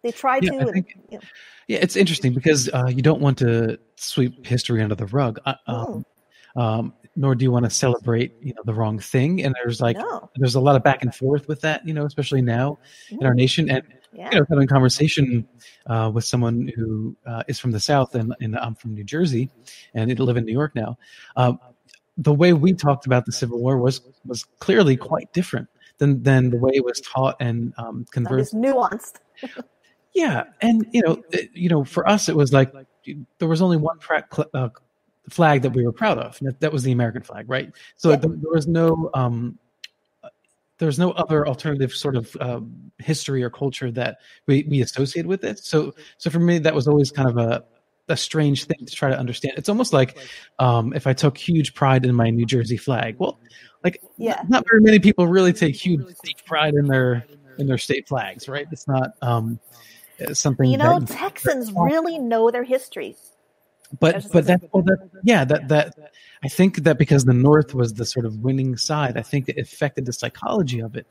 They try Yeah, to, and, think- you know, Yeah, it's interesting because uh, you don't want to sweep history under the rug, uh, um, um, nor do you want to celebrate, you know, the wrong thing. And there's like, no. there's a lot of back and forth with that, you know, especially now in our nation. And Yeah. you know, having a conversation uh, with someone who uh, is from the South, and, and I'm from New Jersey, and I live in New York now. Um, the way we talked about the Civil War was was clearly quite different than than the way it was taught and um, That conversed is nuanced. yeah, and you know, it, you know, for us, it was like there was only one pra- uh, flag that we were proud of. and That, that was the American flag, right? So Yeah. there, there was no, um, there was no other alternative sort of um, history or culture that we, we associated with it. So, so for me, that was always kind of a a strange thing to try to understand. It's almost like um, if I took huge pride in my New Jersey flag. Well, like Yeah. not very many people really take huge pride in their in their state flags, right? It's not um, something You know, Texans really know their history. but There's- but that well that yeah that that I think that because the North was the sort of winning side, I think it affected the psychology of it.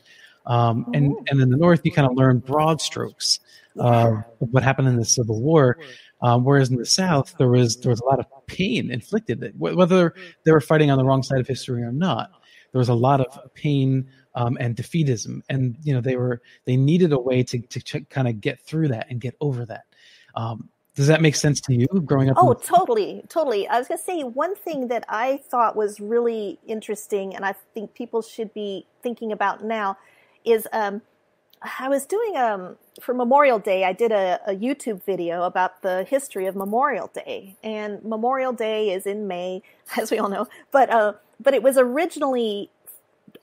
Um, and Mhm. and in the North, you kind of learn broad strokes uh, of what happened in the Civil War, um, whereas in the South there was there was a lot of pain inflicted. Whether they were fighting on the wrong side of history or not, there was a lot of pain um, and defeatism, and you know they were they needed a way to to ch- kind of get through that and get over that. Um, does that make sense to you growing up? Oh, the- totally, totally. I was going to say one thing that I thought was really interesting, and I think people should be thinking about now, is um, I was doing um, for Memorial Day. I did a, a YouTube video about the history of Memorial Day, and Memorial Day is in May, as we all know. But uh, but it was originally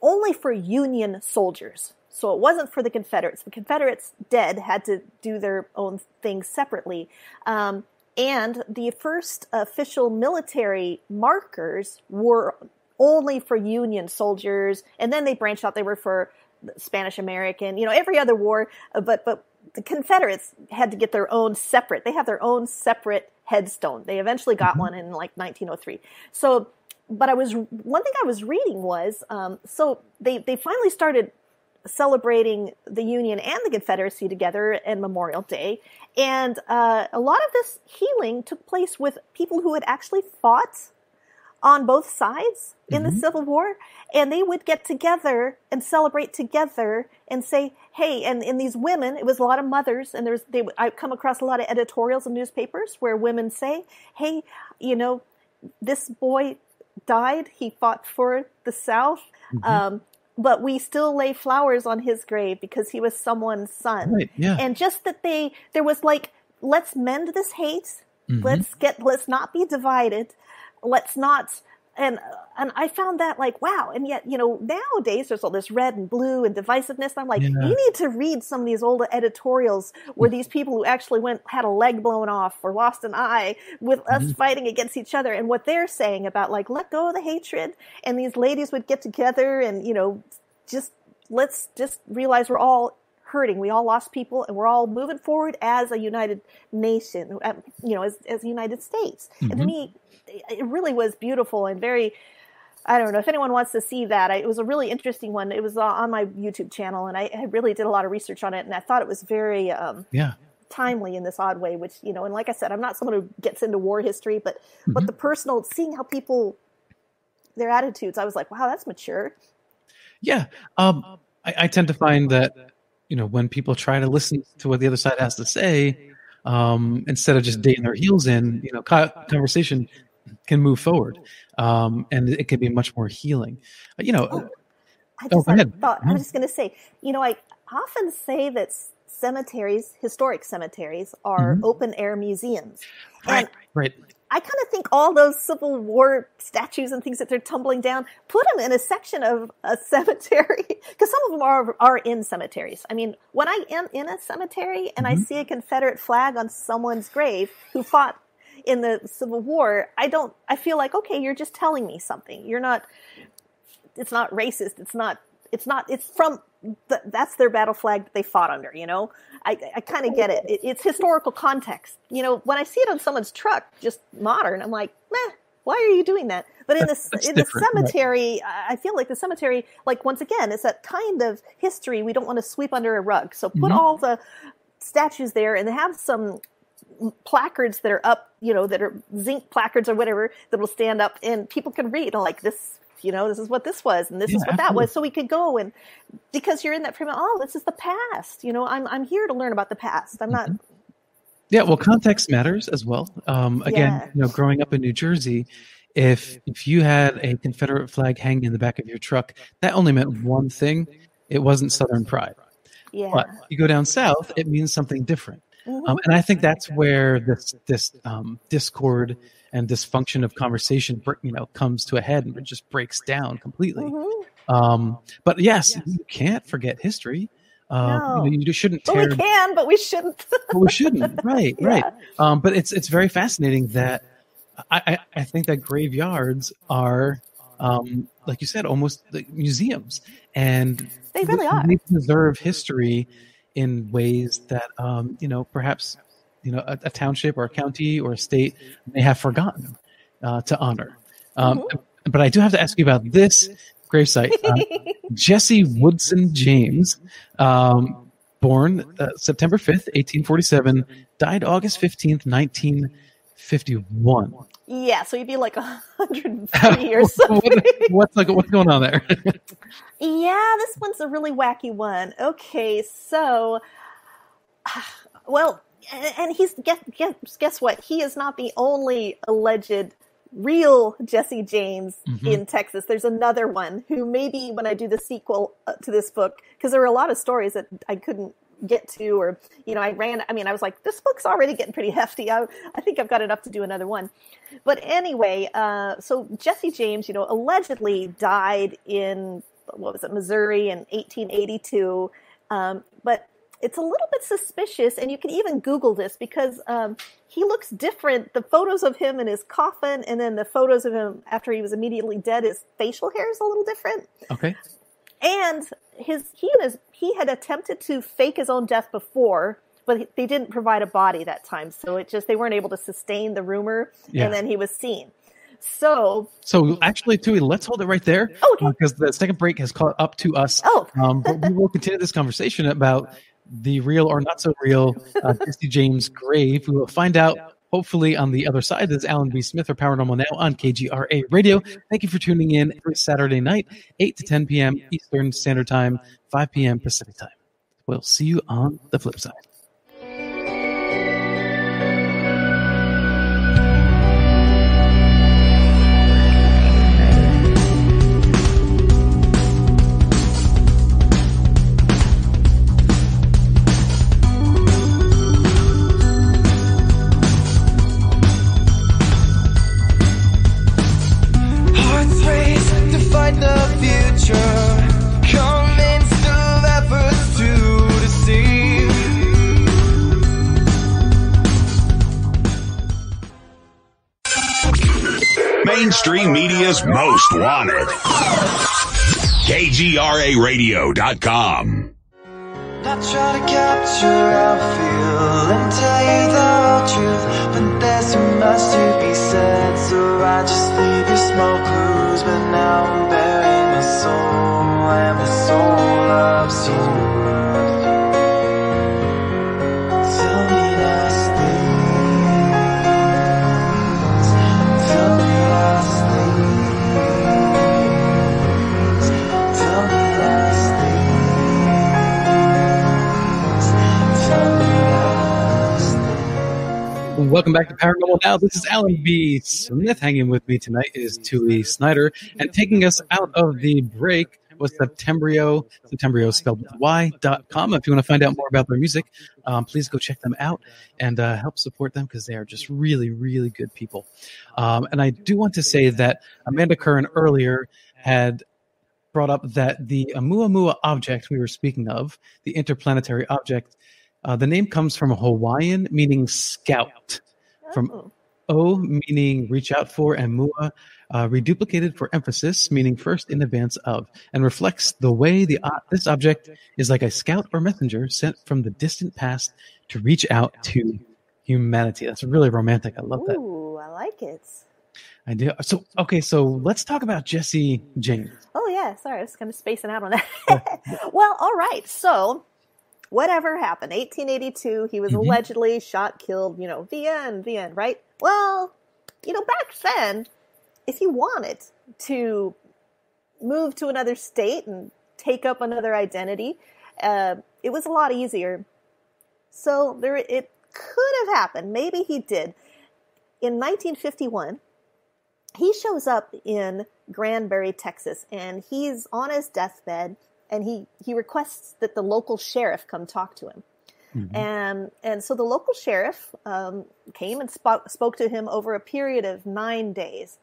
only for Union soldiers. So it wasn't for the Confederates. The Confederates dead had to do their own thing separately. Um, and the first official military markers were only for Union soldiers, and then they branched out. They were for Spanish American, you know, every other war. uh, But but the Confederates had to get their own separate. They have their own separate headstone. They eventually got one in like 1903. So, but I was one thing I was reading was um, so they they finally started celebrating the Union and the Confederacy together in Memorial Day. And uh, a lot of this healing took place with people who had actually fought on both sides in the Civil War. And they would get together and celebrate together and say, hey, and in these women, it was a lot of mothers, and there's they I come across a lot of editorials in newspapers where women say, hey, you know, this boy died. He fought for the South. Um, but we still lay flowers on his grave because he was someone's son. Right, yeah. And just that they, there was like, let's mend this hate. Mhm. Let's get, let's not be divided. Let's not and uh, and I found that like wow, and yet you know nowadays there's all this red and blue and divisiveness. And I'm like, Yeah. you need to read some of these old editorials where these people who actually went had a leg blown off or lost an eye with us mm-hmm. fighting against each other, and what they're saying about like let go of the hatred, and these ladies would get together and you know just let's just realize we're all hurting. We all lost people, and we're all moving forward as a united nation. uh, You know, as as the United States. And to Mhm. me, it really was beautiful and very. I don't know if anyone wants to see that. I, it was a really interesting one. It was uh, on my YouTube channel, and I, I really did a lot of research on it, and I thought it was very um, Yeah. timely in this odd way. Which you know, and like I said, I'm not someone who gets into war history, but but the personal, seeing how people, their attitudes, I was like, wow, that's mature. Yeah. Um, I, I tend to find that, you know, when people try to listen to what the other side has to say, um, instead of just digging their heels in, you know, conversation can move forward. Um, and it can be much more healing. Uh, You know, Oh, I Oh, just go had a ahead. thought. I Mhm. was just going to say, you know, I often say that cemeteries, historic cemeteries, are Mhm. open air museums. right, And right. I kind of think all those Civil War statues and things that they're tumbling down, put them in a section of a cemetery because some of them are are in cemeteries. I mean, when I am in a cemetery and I Mhm. see a Confederate flag on someone's grave who fought in the Civil War, I don't. I feel like okay, you're just telling me something. You're not. It's not racist. It's not. It's not. It's from. The, that's their battle flag that they fought under. You know. I, I kind of get it. it. It's historical context. You know, when I see it on someone's truck, just modern, I'm like, meh. Why are you doing that? But in the in the different, right. cemetery, I feel like the cemetery, like once again, it's that kind of history we don't want to sweep under a rug. So put Mhm. all the statues there and have some placards that are up, you know, that are zinc placards or whatever that will stand up and people can read like this, you know, this is what this was and this Yeah, is what that was. So we could go and because you're in that frame of, oh, this is the past. You know, I'm I'm here to learn about the past. I'm not Yeah, well, context matters as well. Um, again, Yeah. you know, growing up in New Jersey, if if you had a Confederate flag hanging in the back of your truck, that only meant one thing. It wasn't Southern pride. yeah. But you go down south, it means something different. Mhm. Um, and I think that's where this this um, discord and dysfunction of conversation, you know, comes to a head and it just breaks down completely. Mhm. Um, but yes, you can't forget history. Uh, No. you, know, you shouldn't But tear. we can, but we shouldn't. but we shouldn't. Right, Yeah. right. Um, but it's it's very fascinating that I, I, I think that graveyards are, um, like you said, almost like museums, and They really are. They preserve history in ways that um, you know perhaps you know a, a township or a county or a state may have forgotten uh, to honor. Um, Mm-hmm. But I do have to ask you about this gravesite. Uh, Jesse Woodson James, um, born uh, September 5th, 1847, died August 15th, 1951. yeah, so you'd be like 103 or something. What's, like, what's going on there? Yeah, this one's a really wacky one. Okay, so, well, and he's guess, guess guess what? He is not the only alleged real Jesse James Mhm. in Texas. There's another one who maybe when I do the sequel uh, to this book, because there were a lot of stories that I couldn't get to, or you know, I ran. I mean, I was like, this book's already getting pretty hefty. I, I think I've got enough to do another one. But anyway, uh, so Jesse James, you know, allegedly died in what was it, Missouri in 1882. Um, but it's a little bit suspicious, and you can even Google this because um, he looks different. The photos of him in his coffin, and then the photos of him after he was immediately dead, his facial hair is a little different. okay. And his he and his he had attempted to fake his own death before, but they didn't provide a body that time, so it just they weren't able to sustain the rumor, Yeah. and then he was seen. So So actually, Tui, let's hold it right there Oh, okay. because the second break has caught up to us. Oh. Um, but we will continue this conversation about the real or not so real uh, James grave. We will find out hopefully on the other side. This is Alan B. Smith for Paranormal Now on KGRA Radio. Thank you for tuning in every Saturday night, 8 to 10 p.m. Eastern Standard Time, 5 p.m. Pacific Time. We'll see you on the flip side. Mainstream media's most wanted. KGRARadio.com. Try to capture how I feel and tell you the truth, but there's too much to be said, so I just leave you small clues. But now I'm bearing my soul, and my soul loves you. Welcome back to Paranormal Now. This is Alan B. Smith. Hanging with me tonight is Tui Snider. And taking us out of the break was Septembrio. Septembrio spelled with Y dot com. If you want to find out more about their music, um, please go check them out and uh, help support them because they are just really, really good people. Um, and I do want to say that Amanda Curran earlier had brought up that the Oumuamua object we were speaking of, the interplanetary object, uh, the name comes from Hawaiian meaning scout, from Oh. O meaning reach out for, and Mua uh, reduplicated for emphasis, meaning first in advance of, and reflects the way the uh, this object is like a scout or messenger sent from the distant past to reach out to humanity. That's really romantic. I love that. Ooh, I like it. I do. So okay, so let's talk about Jesse James. Oh yeah, sorry, I was kind of spacing out on that. well, all right. So, whatever happened, 1882, he was Mhm. allegedly shot, killed. You know, the end, the end. Right? Well, you know, back then, if you wanted to move to another state and take up another identity, uh, it was a lot easier. So there, it could have happened. Maybe he did. In 1951, he shows up in Granbury, Texas, and he's on his deathbed, and he he requests that the local sheriff come talk to him. And and so the local sheriff um, came and spoke spoke to him over a period of nine days,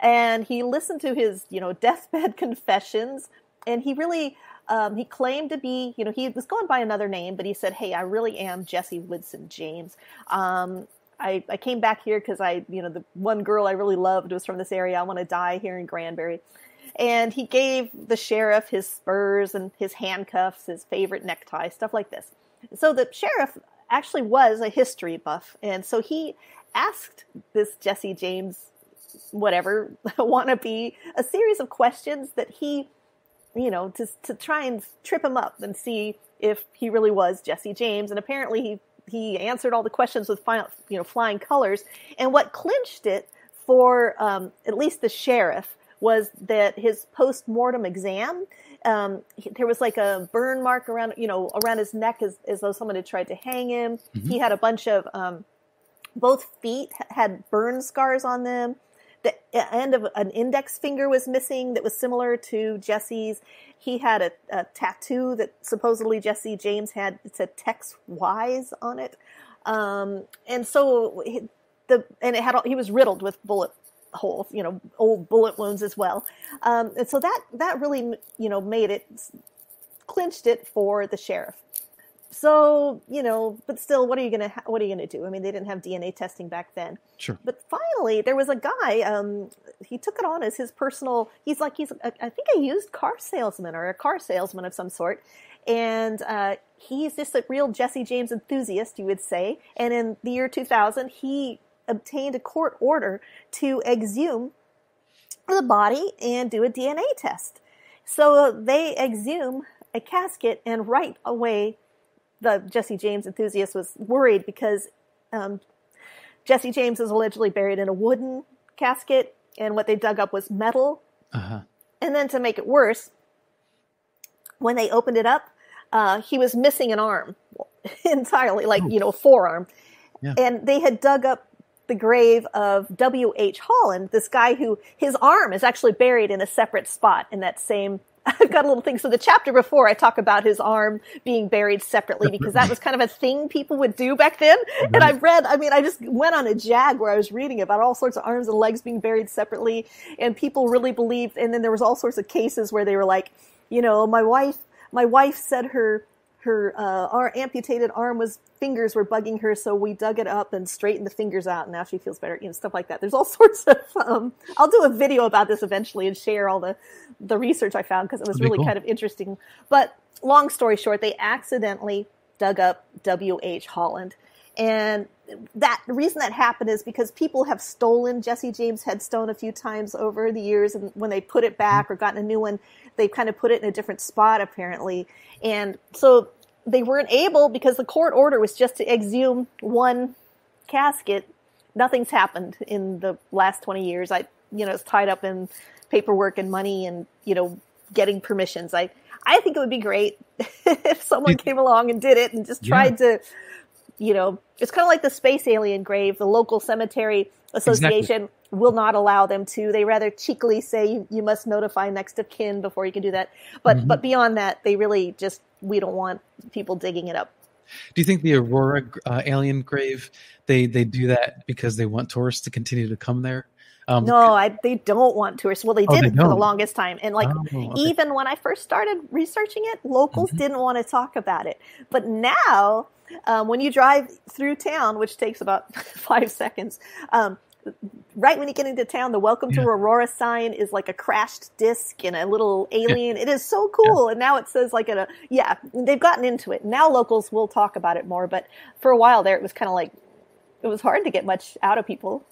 and he listened to his you know deathbed confessions, and he really um, he claimed to be you know he was going by another name, but he said, "Hey, I really am Jesse Woodson James." Um, I, I came back here because I, you know, the one girl I really loved was from this area. I want to die here in Granbury. And he gave the sheriff his spurs and his handcuffs, his favorite necktie, stuff like this. So the sheriff actually was a history buff. And so he asked this Jesse James, whatever, wannabe, a series of questions that he, you know, to, to try and trip him up and see if he really was Jesse James. And apparently he he answered all the questions with final, you know flying colors. And what clinched it for um, at least the sheriff was that his post mortem exam. Um, he- there was like a burn mark around, you know, around his neck as, as though someone had tried to hang him. He had a bunch of, um, both feet had burn scars on them. The end of an index finger was missing that was similar to Jesse's. He had a, a tattoo that supposedly Jesse James had. It said Tex Wise on it. Um, and so he- the and it had all- he was riddled with bullet holes, you know, old bullet wounds as well. Um, and so that that really you know made it clinched it for the sheriff. So you know, but still, what are you gonna ha- what are you gonna do? I mean, they didn't have DNA testing back then. Sure. But finally, there was a guy. Um, he took it on as his personal. He's like he's a, I think a used car salesman or a car salesman of some sort, and uh, he's just a real Jesse James enthusiast, you would say. And in the year 2000, he obtained a court order to exhume the body and do a DNA test. So they exhume a casket, and right away, the Jesse James enthusiast was worried because um, Jesse James is allegedly buried in a wooden casket, and what they dug up was metal. Uh-huh. And then to make it worse, when they opened it up, uh, he was missing an arm entirely, like, you know, a forearm. Yeah. And they had dug up the grave of W.H. Holland, this guy who his arm is actually buried in a separate spot in that same. I've got a little thing. So the chapter before, I talk about his arm being buried separately because that was kind of a thing people would do back then. And I read, I mean, I just went on a jag where I was reading about all sorts of arms and legs being buried separately, and people really believed. And then there was all sorts of cases where they were like, you know, my wife, my wife said her her uh, our amputated arm was fingers were bugging her, so we dug it up and straightened the fingers out, and now she feels better. You know, stuff like that. There's all sorts of. Um, I'll do a video about this eventually and share all the the research I found because it was That'd really cool. kind of interesting. But long story short, they accidentally dug up W. H. Holland, and that the reason that happened is because people have stolen Jesse James' headstone a few times over the years, and when they put it back or gotten a new one, they kind of put it in a different spot apparently, and so they weren't able because the court order was just to exhume one casket. Nothing's happened in the last twenty years. I, you know, it's tied up in paperwork and money, and you know, getting permissions. I, I think it would be great if someone came along and did it and just tried to you know, it's kind of like the space alien grave. The local cemetery association will not allow them to. They rather cheekily say you, you must notify next of kin before you can do that. But but beyond that, they really just we don't want people digging it up. Do you think the Aurora uh, alien grave they they do that because they want tourists to continue to come there? Um, No, I, they don't want tourists. Well, they Oh, did they for the longest time, and like Oh, okay. Mm-hmm. even when I first started researching it, locals didn't want to talk about it. But now, um, when you drive through town, which takes about five seconds, um, right when you get into town, the "Welcome to Aurora" sign is like a crashed disc and a little alien. It is so cool, and now it says like a yeah. They've gotten into it now. Locals will talk about it more, but for a while there, it was kind of like it was hard to get much out of people.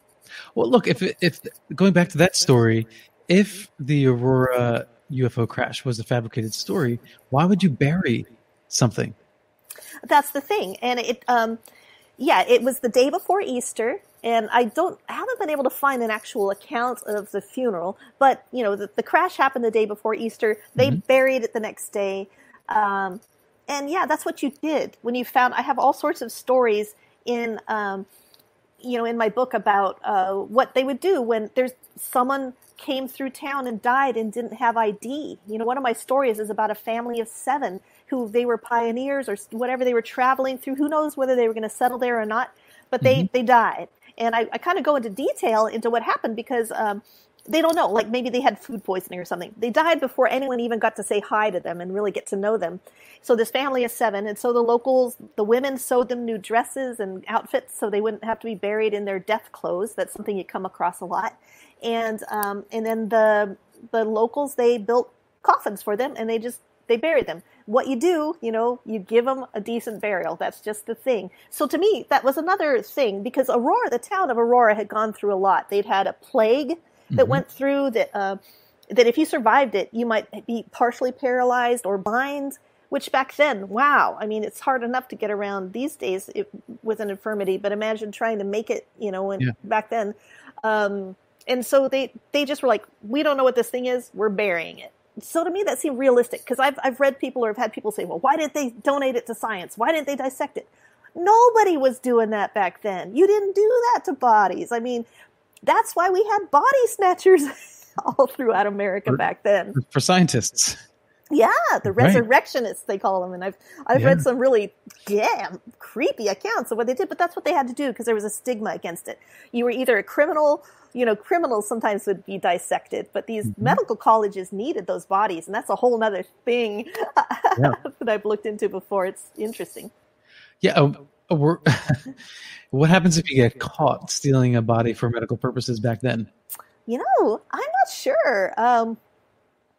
Well, look, if if going back to that story, if the Aurora UFO crash was a fabricated story, why would you bury something? That's the thing. And it um yeah it was the day before easter and i don't I haven't been able to find an actual account of the funeral but you know the, the crash happened the day before easter. They buried it the next day. Um and yeah that's what you did when you found i have all sorts of stories in um you know in my book about uh, what they would do when there's someone came through town and died and didn't have ID. You know, one of my stories is about a family of seven who they were pioneers or whatever they were traveling through. Who knows whether they were going to settle there or not, but they they died. And I, I kind of go into detail into what happened because um, they don't know. Like maybe they had food poisoning or something. They died before anyone even got to say hi to them and really get to know them. So this family of seven, and so the locals, the women sewed them new dresses and outfits so they wouldn't have to be buried in their death clothes. That's something you come across a lot. And um, and then the the locals they built coffins for them and they just they buried them. What you do, you know, you give them a decent burial. That's just the thing. So to me, that was another thing because Aurora, the town of Aurora, had gone through a lot. They'd had a plague that went through that. Uh, that if you survived it, you might be partially paralyzed or blind. Which back then, wow, I mean, it's hard enough to get around these days if, with an infirmity, but imagine trying to make it, you know, when, Yeah. back then. Um, and so they they just were like, we don't know what this thing is, we're burying it. So to me, that seemed realistic because I've I've read people or I've had people say, well, why didn't they donate it to science? Why didn't they dissect it? Nobody was doing that back then. You didn't do that to bodies. I mean, that's why we had body snatchers all throughout America back then. For scientists, Yeah, the Right. resurrectionists they call them, and I've I've Yeah. read some really damn creepy accounts of what they did, but that's what they had to do because there was a stigma against it. You were either a criminal, you know, criminals sometimes would be dissected, but these Mm-hmm. medical colleges needed those bodies, and that's a whole other thing that I've looked into before. It's interesting. yeah. we're, what happens if you get caught stealing a body for medical purposes back then? You know, I'm not sure. Um,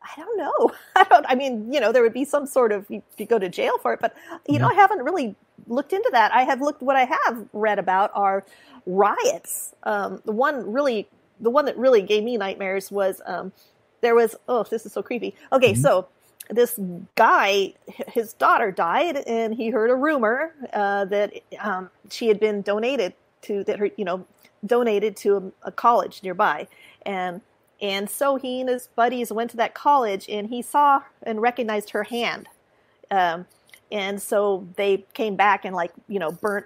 I don't know. I don't. I mean, you know, there would be some sort of you, you go to jail for it, but you know, I haven't really looked into that. I have looked. What I have read about are riots. Um, the one really, the one that really gave me nightmares was um, there was. Oh, this is so creepy. Okay, so this guy, his daughter died, and he heard a rumor uh, that um, she had been donated to that her, you know, donated to a, a college nearby, and and so he and his buddies went to that college, and he saw and recognized her hand, um, and so they came back and like you know burnt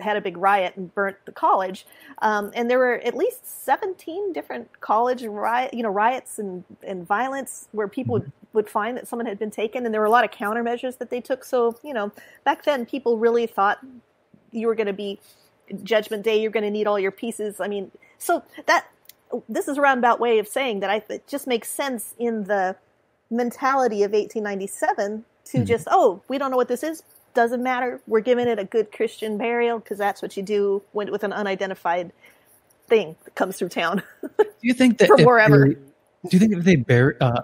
had a big riot and burnt the college. Um, and there were at least 17 different college riot, you know, riots and, and violence where people would, would find that someone had been taken. And there were a lot of countermeasures that they took. So, you know, back then people really thought you were going to be judgment day. You're going to need all your pieces. I mean, so that, this is a roundabout way of saying that I, it just makes sense in the mentality of 1897 to just oh we don't know what this is doesn't matter we're giving it a good christian burial because that's what you do when, with an unidentified thing that comes through town Do you think that From if wherever. they- do you think if they bur- uh,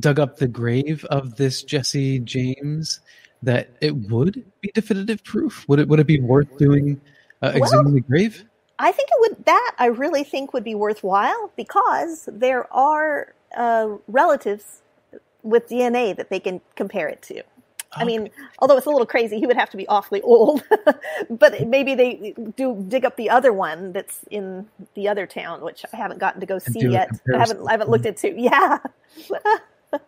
dug up the grave of this Jesse James, that it would be definitive proof? Would it would it be worth doing uh, Well- exhuming the grave? I think it would that I really think would be worthwhile because there are uh, relatives with DNA that they can compare it to. I mean, although it's a little crazy, he would have to be awfully old. but maybe they do dig up the other one that's in the other town, which I haven't gotten to go see yet. I haven't I haven't looked into. Yeah,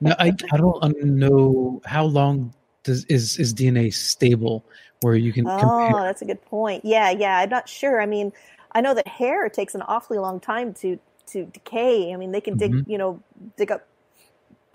No, I, I don't know how long does is is DNA stable where you can Oh, compare. that's a good point. Yeah, yeah. I'm not sure. I mean, I know that hair takes an awfully long time to to decay. I mean, they can dig, Mm-hmm. you know, dig up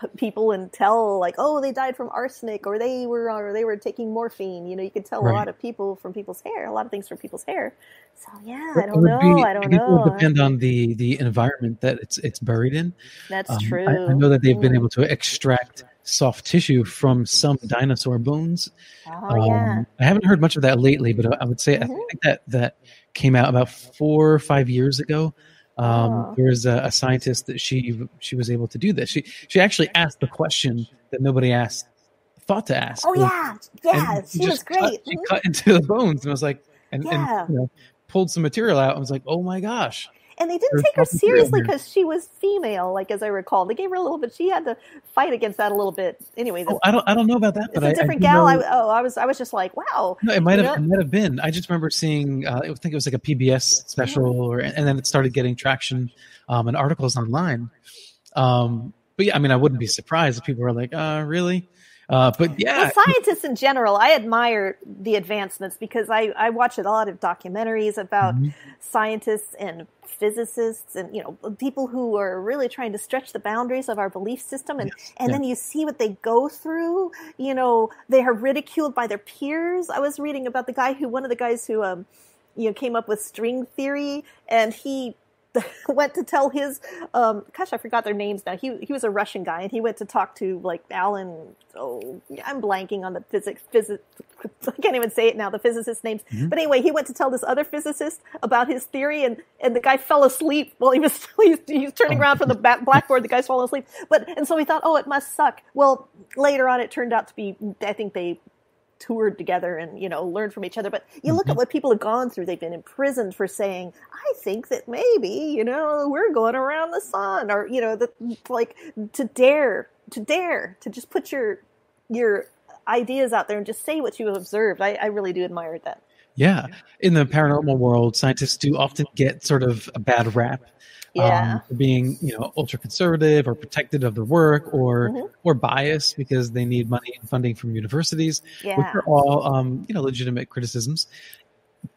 p- people and tell like, oh, they died from arsenic, or they were, or they were taking morphine. You know, you can tell Right. a lot of people from people's hair, a lot of things from people's hair. So yeah, It I don't know. be- I don't It know. depend on the the environment that it's it's buried in. That's Um, true. I, I know that they've been able to extract soft tissue from some dinosaur bones. Oh yeah. Um, I haven't heard much of that lately, but I would say I Mhm. think that that came out about four or five years ago. Um, Oh. There was a, a scientist that she she was able to do this. She she actually asked the question that nobody asked thought to ask. Oh yeah, yeah. and She was great. Cut, she cut into the bones and was like, and, Yeah. and you know, pulled some material out and was like, oh my gosh. And they didn't take her seriously because she was female, like as I recall. They gave her a little bit. She had to fight against that a little bit. Anyway, Oh, I don't I don't know about that, it's a I, different I do gal. I, oh, I was I was just like, wow. No, it might have know? it might have been. I just remember seeing. Uh, I think it was like a PBS special, or and then it started getting traction um, and articles online. Um, but yeah, I mean, I wouldn't be surprised if people were like, "Uh, really?" Uh, but yeah, Well, scientists in general, I admire the advancements because I, I watch a lot of documentaries about Mhm. scientists and physicists and you know people who are really trying to stretch the boundaries of our belief system and Yes, and yeah. then you see what they go through you know they are ridiculed by their peers i was reading about the guy who one of the guys who um you know came up with string theory and he went to tell his um gosh i forgot their names now he he was a russian guy and he went to talk to like alan oh i'm blanking on the physics physics i can't even say it now the physicist names Mhm. but anyway he went to tell this other physicist about his theory and and the guy fell asleep while he was he's, he's turning Oh. around from the blackboard the guy's falling asleep but and so he thought oh it must suck well later on it turned out to be i think they toured together and you know learned from each other. But you look at mm-hmm. what people have gone through. They've been imprisoned for saying i think that maybe you know we're going around the sun or you know the like to dare to dare to just put your your ideas out there and just say what you have observed. I, I really do admire that. Yeah. In the paranormal world, scientists do often get sort of a bad rap. Yeah. um, being you know ultra conservative or protected of their work or Mhm. or biased because they need money and funding from universities which are all um, you know legitimate criticisms.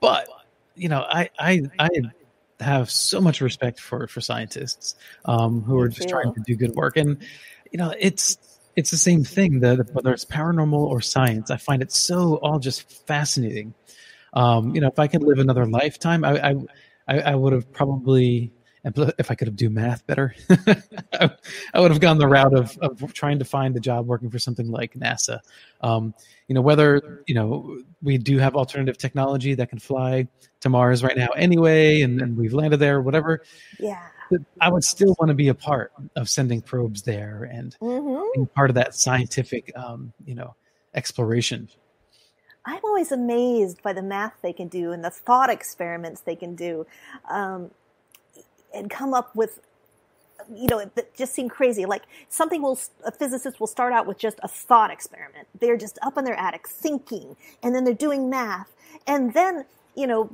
But you know i i i have so much respect for for scientists um, who are just trying to do good work. And you know it's it's the same thing that whether it's paranormal or science i find it so all just fascinating. Um, you know if i could live another lifetime i, I, I would have probably and if I could have do math better, I would have gone the route of, of trying to find a job working for something like NASA. Um, you know, whether you know we do have alternative technology that can fly to Mars right now anyway, and, and we've landed there, whatever. yeah I would still want to be a part of sending probes there and hmm being part of that scientific, um, you know, exploration. I'm always amazed by the math they can do and the thought experiments they can do, um, and come up with, you know, that just seem crazy. Like something will, a physicist will start out with just a thought experiment. They're just up in their attic thinking, and then they're doing math, and then you know,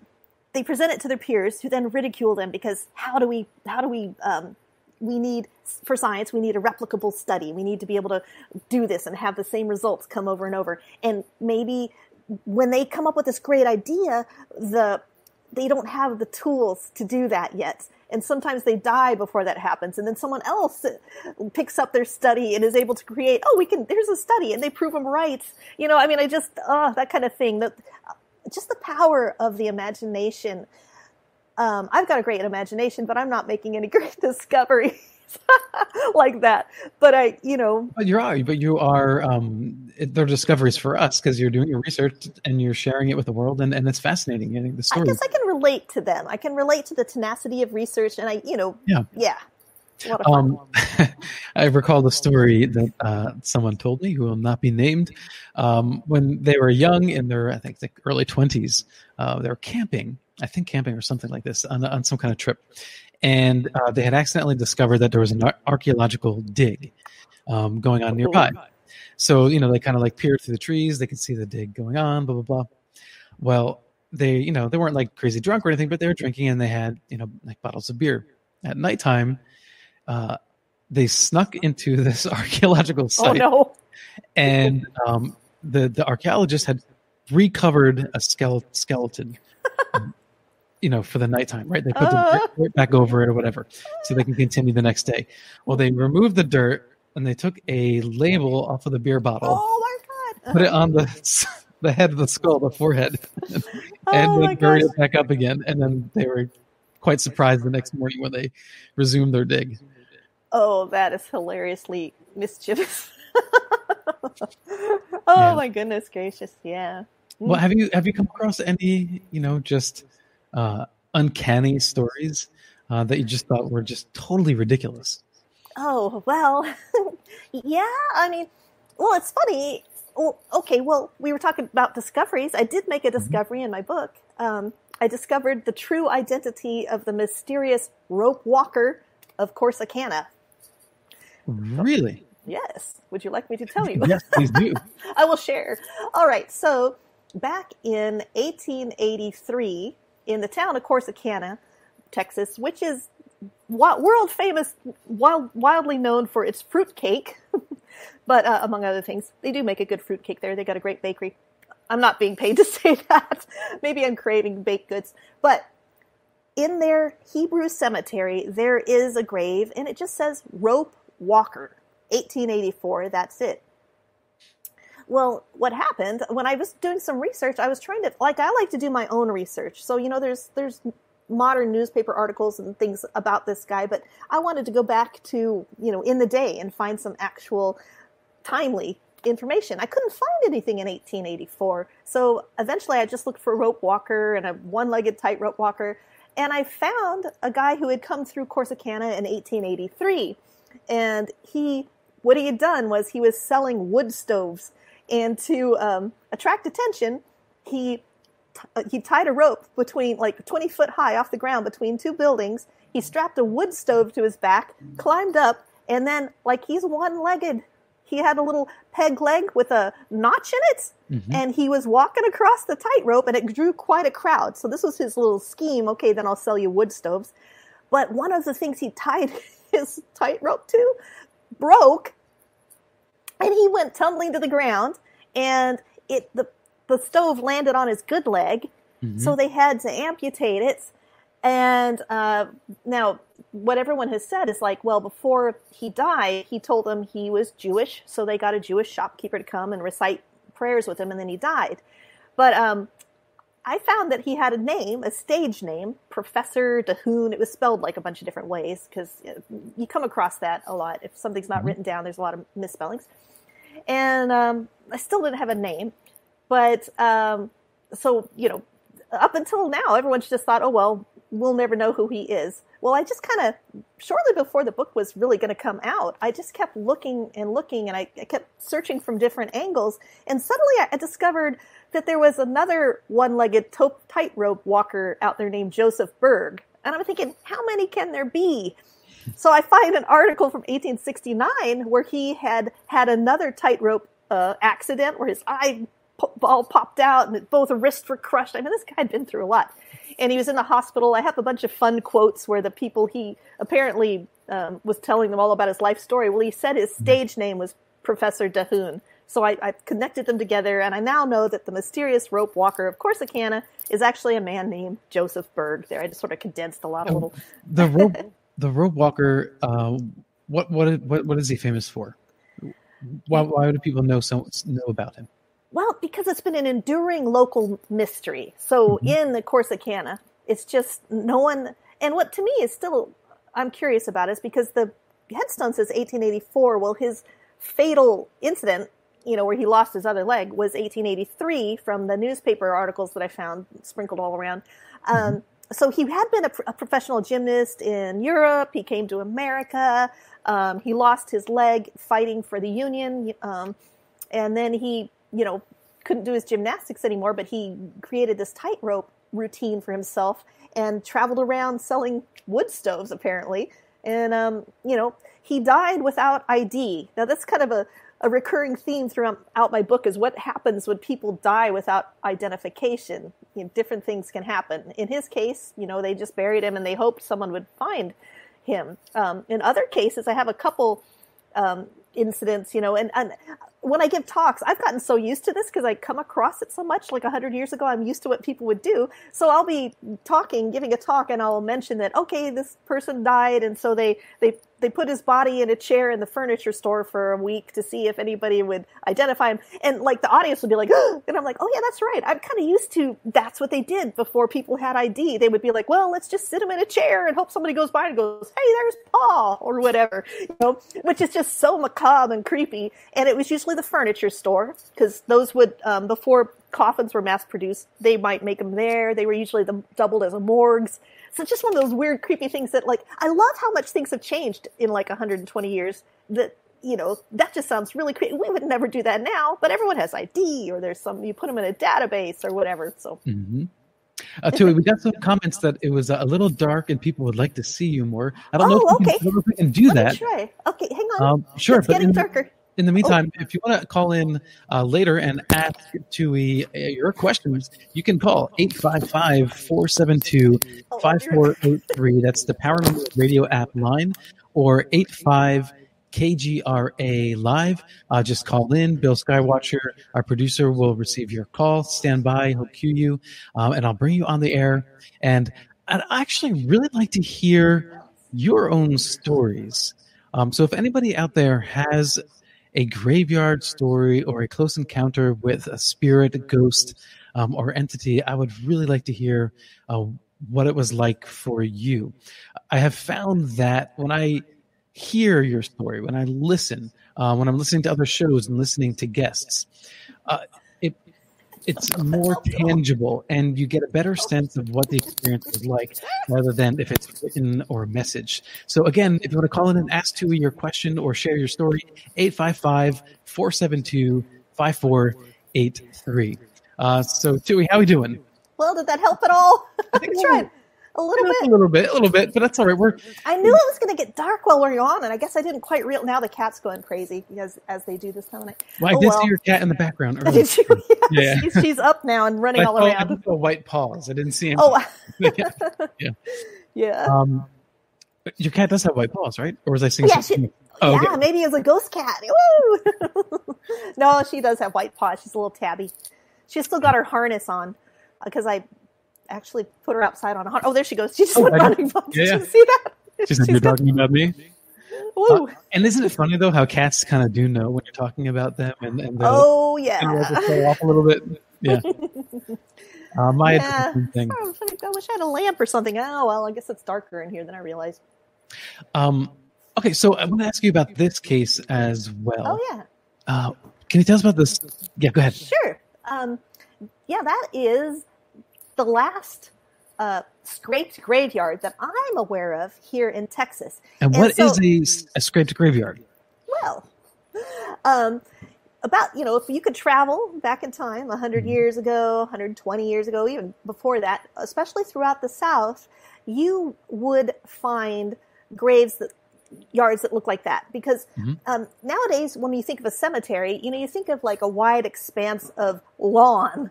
they present it to their peers, who then ridicule them because how do we, how do we, um, we need for science we need a replicable study we need to be able to do this and have the same results come over and over and maybe when they come up with this great idea the they don't have the tools to do that yet and sometimes they die before that happens. And then someone else picks up their study and is able to create oh we can there's a study and they prove them right. You know i mean i just oh that kind of thing. That just the power of the imagination. Um, I've got a great imagination, but I'm not making any great discoveries. like that. But I, you know, But you are, but you are. Um, they're discoveries for us because you're doing your research and you're sharing it with the world, and, and it's fascinating. I think the I guess I can relate to them. I can relate to the tenacity of research, and I, you know, Yeah. yeah. A lot of fun. Um, I recall the story that uh, someone told me, who will not be named, um, when they were young in their, I think, like early twenties. Uh, they were camping, I think, camping or something like this, on, on some kind of trip, and uh, they had accidentally discovered that there was an ar- archaeological dig um, going on nearby. So you know, they kind of like peered through the trees. They could see the dig going on. Blah blah blah. Well, they you know they weren't like crazy drunk or anything, but they were drinking and they had you know like bottles of beer. At nighttime, uh, they snuck into this archaeological oh site, no. and um, the the archaeologist had recovered a skele- skeleton. You know, for the nighttime, right? They put the Ah. dirt back over it or whatever, so they can continue the next day. Well, they removed the dirt and they took a label off of the beer bottle, Oh my god. put it on the the head of the skull, the forehead, and oh then buried gosh. it back up again. And then they were quite surprised the next morning when they resumed their dig. Oh, that is hilariously mischievous. oh Yeah. my goodness gracious. Yeah. Well, have you have you come across any you know just uh, uncanny stories uh, that you just thought were just totally ridiculous? Oh, well, yeah, I mean, well, it's funny. Well, okay, well, we were talking about discoveries. I did make a discovery in my book. Um, I discovered the true identity of the mysterious rope walker of Corsicana. Really? Yes. Would you like me to tell you? yes, please do. I will share. All right. So back in 1883, in the town of Corsicana, Texas, which is world famous, wild, wildly known for its fruit cake, but uh, among other things, they do make a good fruit cake there. They got a great bakery. I'm not being paid to say that. Maybe I'm craving baked goods, but in their Hebrew cemetery, there is a grave, and it just says Rope Walker, 1884. That's it. Well, what happened when I was doing some research, I was trying to like I like to do my own research. So, you know, there's there's modern newspaper articles and things about this guy, but I wanted to go back to, you know, in the day and find some actual timely information. I couldn't find anything in 1884. So, eventually I just looked for a rope walker and a one-legged tightrope walker, and I found a guy who had come through Corsicana in 1883. And he what he had done was he was selling wood stoves and to um, attract attention, he t- he tied a rope between like 20 foot high off the ground between two buildings. He strapped a wood stove to his back, climbed up, and then like he's one legged. He had a little peg leg with a notch in it, and he was walking across the tightrope, and it drew quite a crowd. So this was his little scheme. Okay, then I'll sell you wood stoves. But one of the things he tied his tightrope to broke, and he went tumbling to the ground and it the the stove landed on his good leg. So they had to amputate it. And uh, now what everyone has said is like well before he died he told them he was jewish so they got a jewish shopkeeper to come and recite prayers with him and then he died. But um, I found that he had a name, a stage name, Professor Dahoon. It was spelled like a bunch of different ways because you come across that a lot. If something's not written down, there's a lot of misspellings. And um, I still didn't have a name, but um, so you know, up until now, everyone's just thought, oh well, we'll never know who he is. Well, I just kind of shortly before the book was really going to come out, I just kept looking and looking, and I, I kept searching from different angles, and suddenly I, discovered that there was another one-legged to- tightrope walker out there named Joseph Berg, and I'm thinking, how many can there be? So I find an article from 1869 where he had had another tightrope uh, accident where his eye ball popped out and both wrists were crushed. I mean, this guy had been through a lot. And he was in the hospital. I have a bunch of fun quotes where the people he apparently um, was telling them all about his life story. Well, he said his stage name was Professor Dahoon. So I, I connected them together, and I now know that the mysterious rope walker of Corsicana is actually a man named Joseph Berg. There, I just sort of condensed a lot of little. The rope, the rope walker. Uh, what what is- what what is he famous for? Why why do people know so know about him? Well, because it's been an enduring local mystery. So in the Corsicana, it's just no one. And what to me is still I'm curious about is because the headstone says 1884. Well, his fatal incident, you know, where he lost his other leg, was 1883 from the newspaper articles that I found sprinkled all around. Um, so he had been a, a, professional gymnast in Europe. He came to America. Um, he lost his leg fighting for the Union, um, and then he, you know, couldn't do his gymnastics anymore. But he created this tightrope routine for himself and traveled around selling wood stoves, apparently. And um, you know, he died without ID. Now that's kind of a a recurring theme throughout my book is what happens when people die without identification. You know, different things can happen. In his case, you know, they just buried him and they hoped someone would find him. Um, in other cases, I have a couple um, incidents, you know, and, and when I give talks, I've gotten so used to this because I come across it so much. Like a hundred years ago, I'm used to what people would do. So I'll be talking, giving a talk, and I'll mention that okay, this person died, and so they they they put his body in a chair in the furniture store for a week to see if anybody would identify him. And like the audience would be like, oh, and I'm like, oh yeah, that's right. I'm kind of used to that's what they did before people had ID. They would be like, well, let's just sit him in a chair and hope somebody goes by and goes, hey, there's Paul or whatever, you know, which is just so macabre and creepy. And it was usually the furniture store because those would um, before coffins were mass produced, they might make them there. They were usually the, doubled as a morgues. So it's just one of those weird, creepy things that, like, I love how much things have changed in like 120 years. That you know, that just sounds really creepy. We would never do that now, but everyone has ID, or there's some you put them in a database or whatever. So. Mm-hmm. Uh, Tui, we got some comments that it was a little dark and people would like to see you more. I don't, oh, know, if okay. can, if we can do Let that. Okay, hang on. Um, sure, it's but getting in, darker. In the meantime, if you want to call in uh, later and ask Tui uh, your questions, you can call 855 472 5483. That's the Paranormal Radio app line, or 85 KGRA Live. Uh, just call in. Bill Skywatcher, our producer, will receive your call. Stand by. He'll cue you, um, and I'll bring you on the air. And I'd actually really like to hear your own stories. Um, so if anybody out there has a graveyard story or a close encounter with a spirit, ghost, um, or entity, I would really like to hear uh, what it was like for you. I have found that when I hear your story, when I listen, uh, when I'm listening to other shows and listening to guests, uh, it's more tangible, and you get a better sense of what the experience was like, rather than if it's written or a message. So again, if you want to call in and ask Tui your question or share your story, 855-472-5483. Uh, so Tui, how are we doing? Well, did that help at all? I think tried a little a bit. little bit, a little bit, but that's all right. We're I knew it was going to get dark while we were on, and I guess I didn't quite real. Now the cat's going crazy because as they do this time of night. well, I Oh, did well. see your cat in the background earlier. Did you? Yes. Yeah. She's, she's up now and running all saw, I around. saw white paws. I didn't see him. Oh, Yeah. yeah. Um, your cat does have white paws, right? Or was I seeing Yeah, something? she- oh, yeah, okay. maybe it's a ghost cat. Woo! no, she does have white paws. She's a little tabby. She's still got her harness on because I actually put her outside on a harness. Oh, there she goes. She just Oh, went running. did- Did yeah. you see that? She's like, you're talking about me. Woo. And isn't it funny though how cats kind of do know when you're talking about them and and oh and yeah. throw off a little bit? Yeah. Um, I Yeah. thing. Oh, I wish I had a lamp or something. Oh well, I guess it's darker in here than I realized. Um, okay, so I want to ask you about this case as well. Oh yeah. Uh, can you tell us about this? Yeah, go ahead. Sure. Um, yeah, that is the last uh, scraped graveyard that I'm aware of here in Texas. And And what is so- a a, scraped graveyard? Well, um, about, you know, if you could travel back in time 100 Mhm. years ago, 120 years ago, even before that, especially throughout the South, you would find graves that yards that look like that because Mhm. um, nowadays when you think of a cemetery you know you think of like a wide expanse of lawn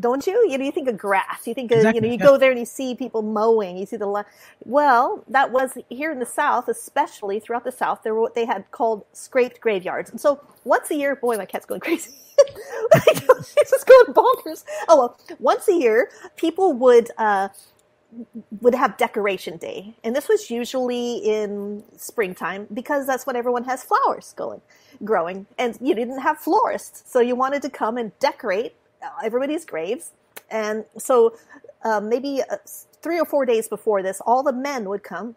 don't you? You know you think of grass. You think of Exactly, you know you yeah. go there and you see people mowing. You see the la- well that was here in the south especially throughout the south there were what they had called scraped graveyards. And so once a year boy my cat's going crazy. She's just going bonkers. Oh well once a year people would uh would have decoration day. And this was usually in springtime because that's when everyone has flowers going growing. And you didn't have florists so you wanted to come and decorate everybody's graves. And so um, maybe uh, three or four days before this all the men would come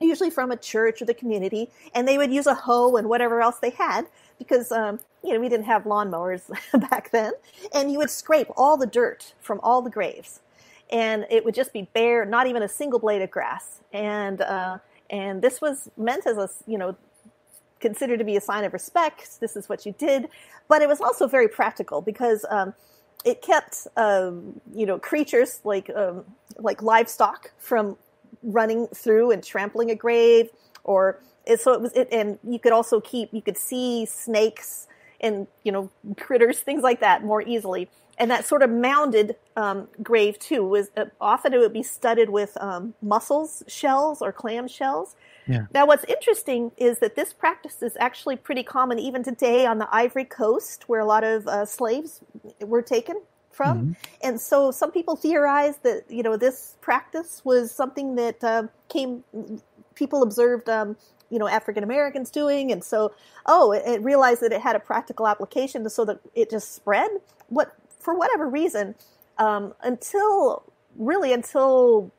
usually from a church or the community, and they would use a hoe and whatever else they had because um, you know we didn't have lawnmowers back then, and you would scrape all the dirt from all the graves, and it would just be bare, not even a single blade of grass, and uh, and this was meant as a you know considered to be a sign of respect. This is what you did, but it was also very practical because. Um, it kept um, you know creatures like um, like livestock from running through and trampling a grave or so it was it, and you could also keep you could see snakes and you know critters things like that more easily and that sort of mounded um, grave too was uh, often it would be studded with um, mussels shells or clam shells Yeah. now what's interesting is that this practice is actually pretty common even today on the ivory coast where a lot of uh, slaves were taken from and so some people theorize that you know this practice was something that uh, came people observed um, you know African Americans doing, and so oh, it, it realized that it had a practical application, so that it just spread. What for whatever reason, um, until really until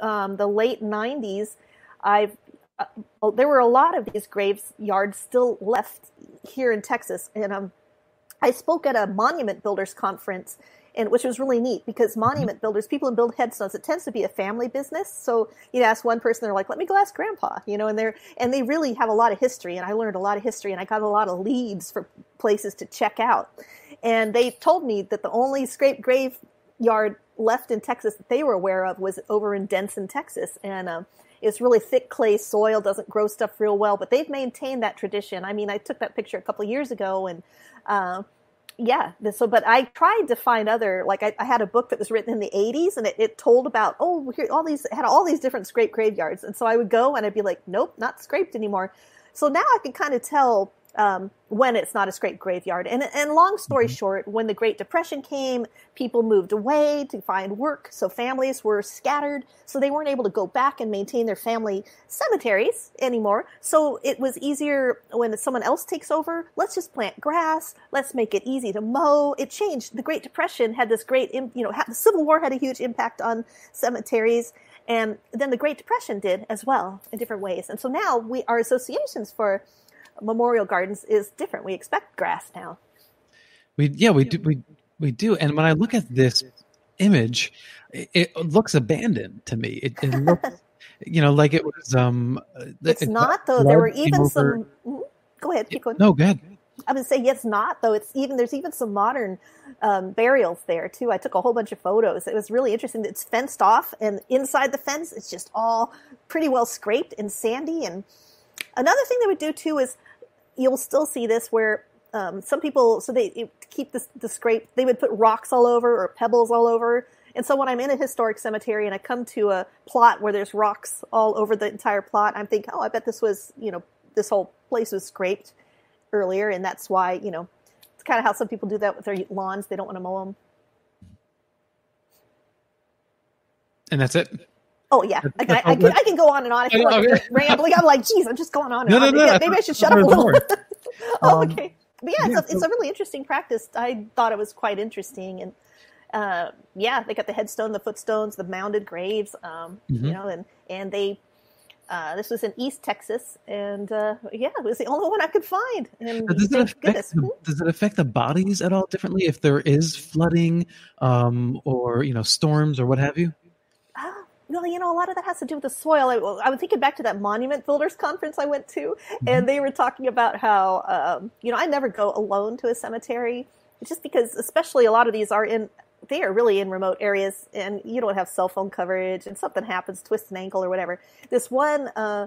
um, the late '90s, I've uh, there were a lot of these graveyards still left here in Texas, and um, I spoke at a monument builders conference, and which was really neat because monument builders, people who build headstones, it tends to be a family business. So you'd ask one person, they're like, "Let me go ask Grandpa," you know, and they're and they really have a lot of history, and I learned a lot of history, and I got a lot of leads for places to check out, and they told me that the only scrape graveyard left in Texas that they were aware of was over in Denson, Texas, and. Um, it's really thick clay soil, doesn't grow stuff real well, but they've maintained that tradition. I mean, I took that picture a couple years ago, and uh, yeah, so but I tried to find other like I, I, had a book that was written in the 80s, and it, it told about oh here all these had all these different scraped graveyards, and so I would go and I'd be like, nope, not scraped anymore. So now I can kind of tell um, when it's not a scraped graveyard. And, and long story short, when the Great Depression came, people moved away to find work. So families were scattered. So they weren't able to go back and maintain their family cemeteries anymore. So it was easier when someone else takes over. Let's just plant grass. Let's make it easy to mow. It changed. The Great Depression had this great, you know, the Civil War had a huge impact on cemeteries. And then the Great Depression did as well in different ways. And so now we, our associations for memorial gardens is different. We expect grass now. We yeah we do we we do. And when I look at this image, it, it looks abandoned to me. It, it looks you know like it was. um It's it, not though. There were even some. Go ahead. Keep going. No, go ahead. I would say yes, not though. It's even there's even some modern um, burials there too. I took a whole bunch of photos. It was really interesting. It's fenced off, and inside the fence, it's just all pretty well scraped and sandy. And another thing they would do too is you'll still see this where um, some people so they keep this the scrape they would put rocks all over or pebbles all over. And so when i'm in a historic cemetery and i come to a plot where there's rocks all over the entire plot i'm thinking oh i bet this was you know this whole place was scraped earlier and that's why you know it's kind of how some people do that with their lawns they don't want to mow them and that's it Oh yeah, I can, I, I, can, I can go on and on. I feel like okay. rambling. I'm like, geez, I'm just going on and no, on. No, no, maybe, maybe I should shut up a little. oh, um, okay. But yeah, it's, a, it's a really interesting practice. I thought it was quite interesting, and uh, yeah, they got the headstone, the footstones, the mounded graves, um, mm-hmm. you know, and and they. Uh, this was in East Texas, and uh, yeah, it was the only one I could find. And does it, affect the, does it affect the bodies at all differently if there is flooding um, or you know storms or what have you? Well, you know, a lot of that has to do with the soil. I, was thinking back to that monument builders conference I went to, mm-hmm. and they were talking about how, um, you know, I never go alone to a cemetery, just because, especially a lot of these are in, they are really in remote areas, and you don't have cell phone coverage, and something happens, twist an ankle or whatever. This one uh,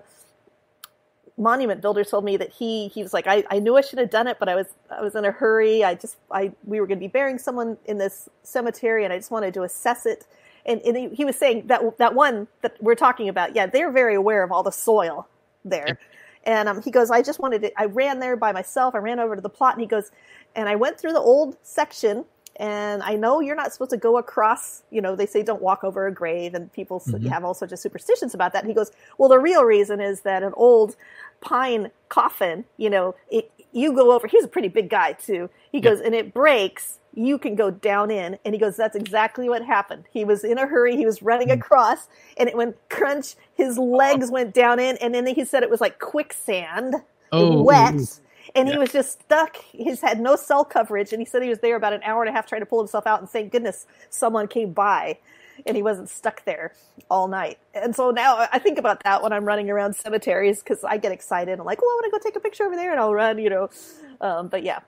monument builder told me that he he was like, I, I knew I should have done it, but I was I was in a hurry. I just I we were going to be burying someone in this cemetery, and I just wanted to assess it and, and he, he, was saying that that one that we're talking about, yeah, they're very aware of all the soil there. And um, he goes, I just wanted to, I ran there by myself. I ran over to the plot and he goes, and I went through the old section and I know you're not supposed to go across, you know, they say don't walk over a grave and people mm-hmm. have all sorts of superstitions about that. And he goes, well, the real reason is that an old pine coffin, you know, it, you go over. He's a pretty big guy too. He goes, and it breaks. You can go down in, and he goes. That's exactly what happened. He was in a hurry. He was running Mm. across, and it went crunch. His legs went down in, and then he said it was like quicksand, Oh, wet, ooh, ooh. and he was just stuck. He's had no cell coverage, and he said he was there about an hour and a half trying to pull himself out. And thank goodness someone came by, and he wasn't stuck there all night. And so now I think about that when I'm running around cemeteries because I get excited. I'm like, well, I want to go take a picture over there, and I'll run, you know. Um, but yeah,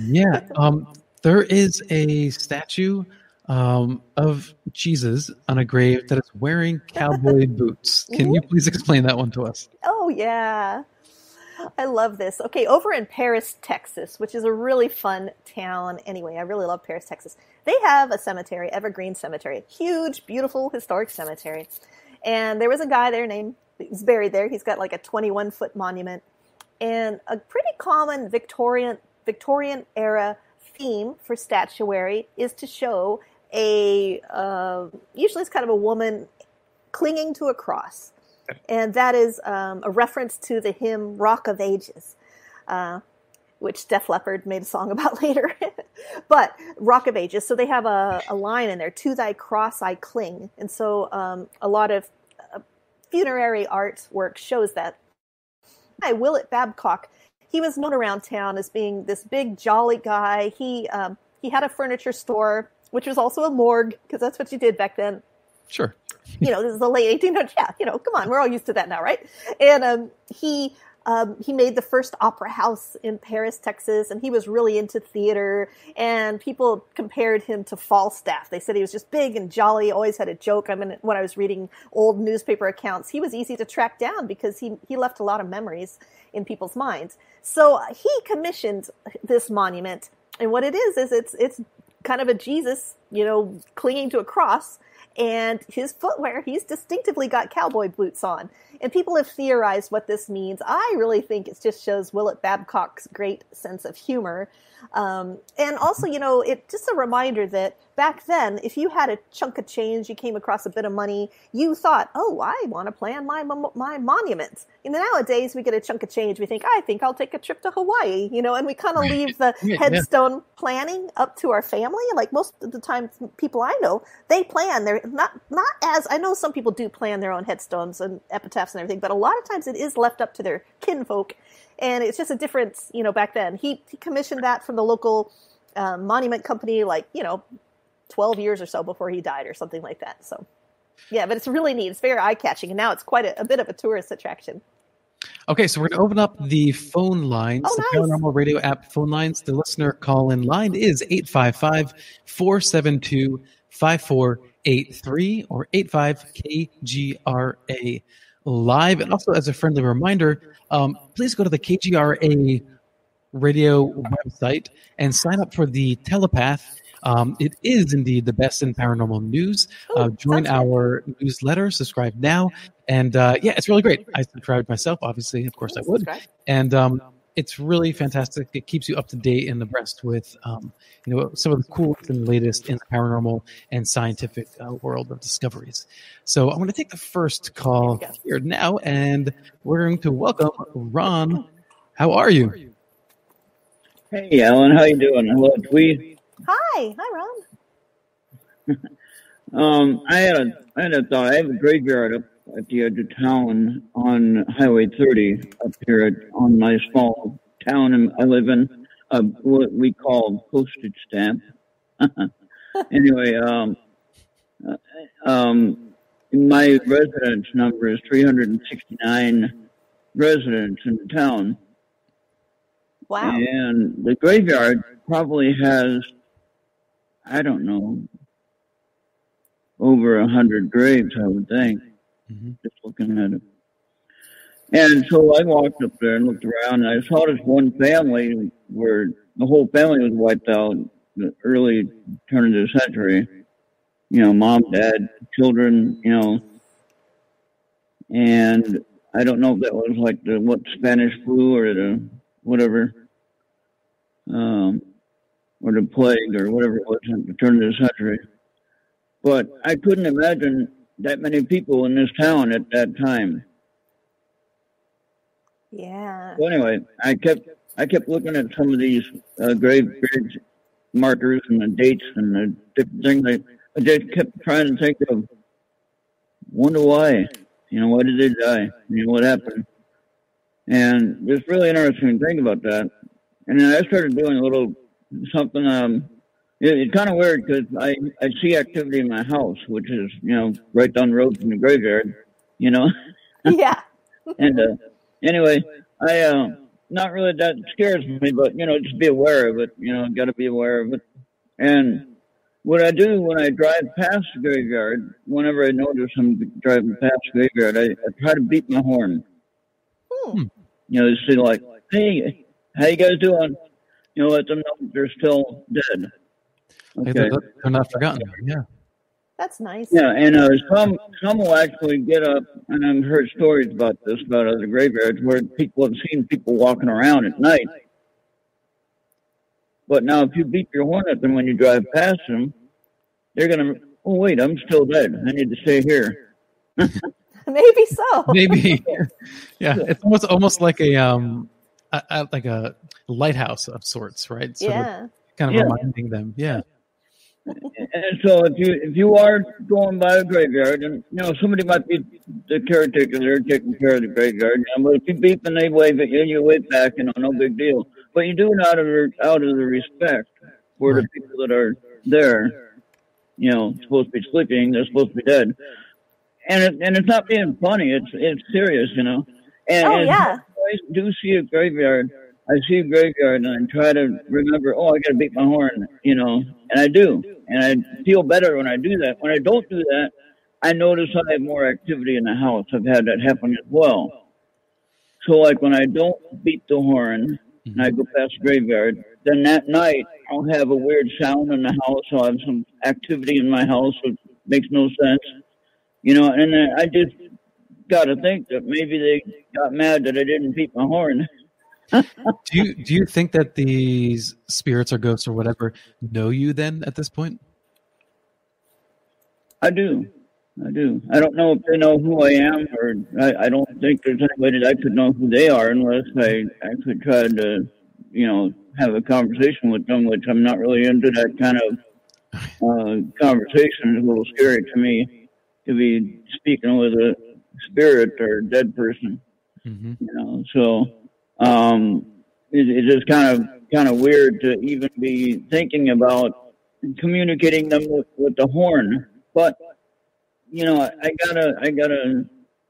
Yeah. Um, there is a statue um, of Jesus on a grave that is wearing cowboy boots. Can you please explain that one to us? Oh, yeah. I love this. Okay, over in Paris, Texas, which is a really fun town anyway. I really love Paris, Texas. They have a cemetery, Evergreen Cemetery. Huge, beautiful, historic cemetery. And there was a guy there named, he's buried there. He's got like a 21 foot monument. And a pretty common Victorian Victorian era theme for statuary is to show a uh, usually it's kind of a woman clinging to a cross and that is um, a reference to the hymn "Rock of Ages," uh, which Def Leppard made a song about later. but "Rock of Ages," so they have a, a line in there: "To Thy cross I cling," and so um, a lot of uh, funerary artwork shows that. Hi, Willet Babcock. He was known around town as being this big, jolly guy. He um, he had a furniture store, which was also a morgue because that's what you did back then Sure. You know, this is the late 1800s. Yeah, you know, come on, we're all used to that now, right? And um, he um, he made the first opera house in Paris, Texas, and he was really into theater. And people compared him to Falstaff. They said he was just big and jolly, always had a joke. I mean, when I was reading old newspaper accounts, he was easy to track down because he he left a lot of memories in people's minds. So uh, he commissioned this monument, and what it is is it's it's kind of a Jesus, you know, clinging to a cross and his footwear, he's distinctively got cowboy boots on. And people have theorized what this means. I really think it just shows Willet Babcock's great sense of humor. Um, and also, you know, it just a reminder that back then, if you had a chunk of change, you came across a bit of money, you thought, "Oh, I want to plan my my monument." You know, nowadays we get a chunk of change, we think, "I think I'll take a trip to Hawaii," you know, and we kind of leave the Yeah, yeah. headstone planning up to our family. Like most of the time, people I know, they plan. They're not not as I know some people do plan their own headstones and epitaphs and everything, but a lot of times it is left up to their kinfolk, and it's just a difference. You know, back then he, he commissioned that from the local um, monument company, like you know, twelve years or so before he died, or something like that. So. Yeah, but it's really neat. It's very eye catching, and now it's quite a, a bit of a tourist attraction. Okay, so we're going to open up the phone lines, Oh, the nice. Paranormal Radio app phone lines. The listener call in line is 855 472 5483 or 85 KGRA live. And also, as a friendly reminder, um, please go to the KGRA radio website and sign up for the telepath. Um, it is indeed the best in paranormal news. Uh, join our newsletter, subscribe now. And uh, yeah, it's really great. I subscribed myself, obviously. Of course, I would Subscribe. and um, it's really fantastic. It keeps you up to date and abreast with um, you know some of the coolest and latest in the paranormal and scientific uh, world of discoveries. So I'm going to take the first call There here now, and we're going to welcome Ron. How are you? Hey, Alan, how you doing? Hello, Tui. Hi, hi, Ron. Um, I had a, I had a thought. I have a graveyard up at the edge of town on Highway 30 up here at, on my small town I live in, uh, what we call postage stamp. anyway, um, uh, um, my residence number is 369 residents in the town. Wow. And the graveyard probably has, I don't know, over a hundred graves, I would think, Mhm. just looking at it. And so I walked up there and looked around, and I saw this one family where the whole family was wiped out the early turn of the century. You know, mom, dad, children, you know. And I don't know if that was like the what Spanish flu or the whatever, um, or the plague or whatever it was at the turn of the century. But I couldn't imagine that many people in this town at that time. Yeah. So anyway, I kept I kept looking at some of these uh, grave grave markers and the dates and the different things. I, I just kept trying to think of, wonder why. You know, why did they die? You know, what happened? And it's really interesting to think about that. And then I started doing a little something. Um, it, it's kind of weird because I I see activity in my house, which is you know right down the road from the graveyard. You know. yeah. and uh, anyway, I uh, not really that scares me, but you know, just be aware of it. You know, got to be aware of it. And what I do when I drive past the graveyard, whenever I notice I'm driving past the graveyard, I, I try to beat my horn. Hmm. You know, just say like, "Hey, how you guys doing?" You know, let them know they're still dead. Hey, Okay. they're, they're not forgotten. Yeah. That's nice. Yeah, and uh, some some will actually get up, and I've heard stories about this about other graveyards where people have seen people walking around at night. But now, if you beat your horn at them when you drive past them, they're gonna. Oh wait, I'm still dead. I need to stay here. Maybe so. Maybe. yeah. It's almost almost like a um a, a, like a lighthouse of sorts, right? So yeah. kind of Yeah. reminding them. Yeah. And so, if you if you are going by a graveyard, and you know somebody might be the caretaker there taking care of the graveyard, you know, but if you beep and they wave at you, you wave back, you know, no big deal. But you do it out of the, out of the respect for the people that are there. You know, supposed to be sleeping, they're supposed to be dead, and it, and it's not being funny. It's it's serious, you know. And, Oh, and yeah. I do see a graveyard. I see a graveyard and I try to remember, oh, I got to beat my horn, you know, and I do. And I feel better when I do that. When I don't do that, I notice I have more activity in the house. I've had that happen as well. So, like when I don't beat the horn and I go past the graveyard, then that night I'll have a weird sound in the house. I'll have some activity in my house which makes no sense, you know, and I just got to think that maybe they got mad that I didn't beat my horn. Do you do you think that these spirits or ghosts or whatever know you then at this point? I do. I do. I don't know if they know who I am, or I, I don't think there's anybody that I could know who they are unless I, could try to, you know, have a conversation with them, which I'm not really into that kind of uh, conversation. It's a little scary to me to be speaking with a spirit or a dead person, hmm you know. So um, it, it's just kind of kind of weird to even be thinking about communicating them with, with the horn, but you know, I, I gotta, I gotta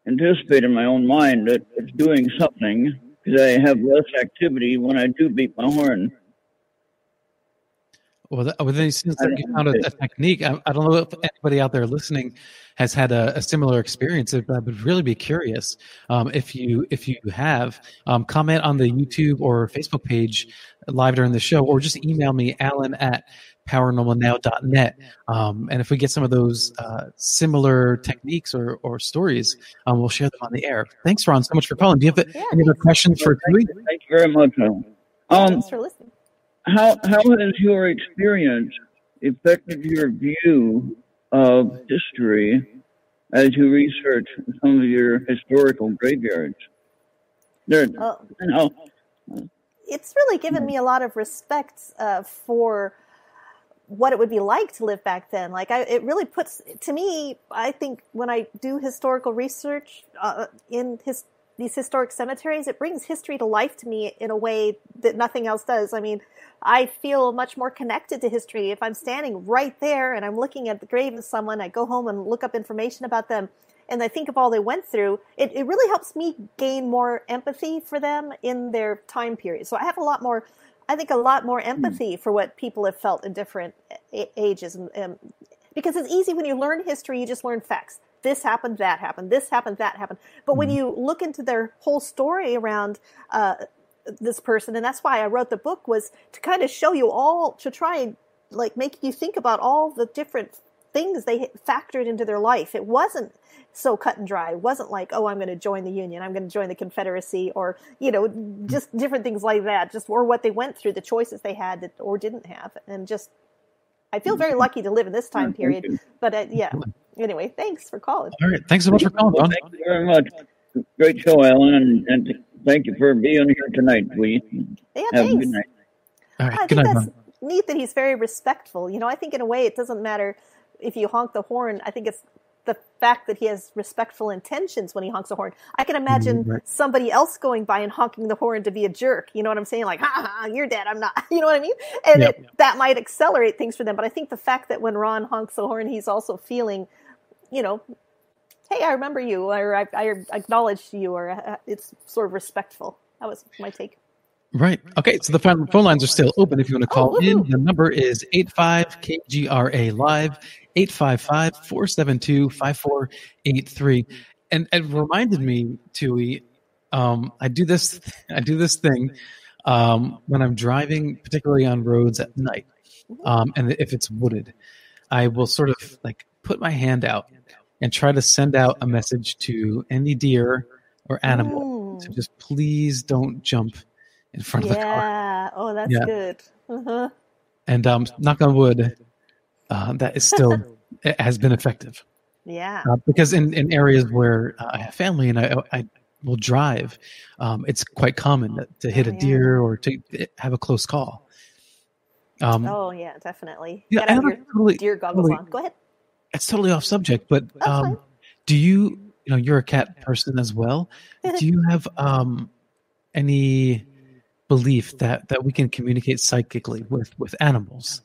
anticipate in my own mind that it's doing something because I have less activity when I do beat my horn. Well, that, well, then it seems I like you found a, a technique. I, I don't know if anybody out there listening has had a, a similar experience. But I would really be curious um, if you if you have. Um, comment on the YouTube or Facebook page live during the show, or just email me Alan at paranormalnow.net. Um, and if we get some of those uh, similar techniques or, or stories, um, we'll share them on the air. Thanks, Ron, so much for calling. Do you have Yeah, any other questions for Tui? Thank you very much. Alan. Um, Thanks for listening. How how has your experience affected your view of history as you research some of your historical graveyards? There, Well, you know, it's really given me a lot of respect uh, for what it would be like to live back then. Like, I, it really puts to me. I think when I do historical research uh, in his these historic cemeteries, it brings history to life to me in a way that nothing else does. I mean, I feel much more connected to history if I'm standing right there and I'm looking at the grave of someone. I go home and look up information about them and I think of all they went through, it, it really helps me gain more empathy for them in their time period. So I have a lot more, I think, a lot more empathy for what people have felt in different a- ages. Um, because it's easy when you learn history, you just learn facts. This happened, that happened, this happened, that happened. But when you look into their whole story around uh, this person, and that's why I wrote the book, was to kind of show you all, to try and like make you think about all the different things they factored into their life. It wasn't so cut and dry. It wasn't like, oh, I'm going to join the Union, I'm going to join the Confederacy, or you know, just different things like that. Just or what they went through, the choices they had that, or didn't have, and just. I feel very lucky to live in this time period, but uh, yeah. Anyway, thanks for calling. All right. Thanks so much for calling, Ron. Thank you very much. Great show, Alan, and, and thank you for being here tonight, Lee. Yeah, Have a thanks. good night. All I. Good think night, that's Ron. neat that he's very respectful. You know, I think in a way it doesn't matter if you honk the horn. I think it's the fact that he has respectful intentions when he honks a horn. I can imagine Mm, right. somebody else going by and honking the horn to be a jerk. You know what I'm saying? Like, ha ha, ha you're dead. I'm not. You know what I mean? And Yep. it, that might accelerate things for them. But I think the fact that when Ron honks the horn, he's also feeling, you know, hey, I remember you, or I, I acknowledge you, or uh, it's sort of respectful. That was my take. Right. Okay. So the phone, phone lines are still open if you want to call Oh, in. The number is 85 KGRA Live, 855 472 5483. And it reminded me, Tui, um, I do this, I do this thing um, when I'm driving, particularly on roads at night. Um, and if it's wooded, I will sort of like put my hand out and try to send out a message to any deer or animal to just please don't jump in front of the car. Yeah. Oh, that's Yeah. good. Uh-huh. And um, knock on wood, uh, that is still it has been effective Yeah. uh, because in, in areas where uh, I have family and I, I will drive, um, it's quite common to, to hit Oh, a yeah. deer or to have a close call. Um, Oh, yeah, definitely. yeah, have and your totally, deer goggles totally- on. Go ahead. It's totally off subject, but um, do you, you know, you're a cat person as well. do you have um, any belief that that we can communicate psychically with with animals?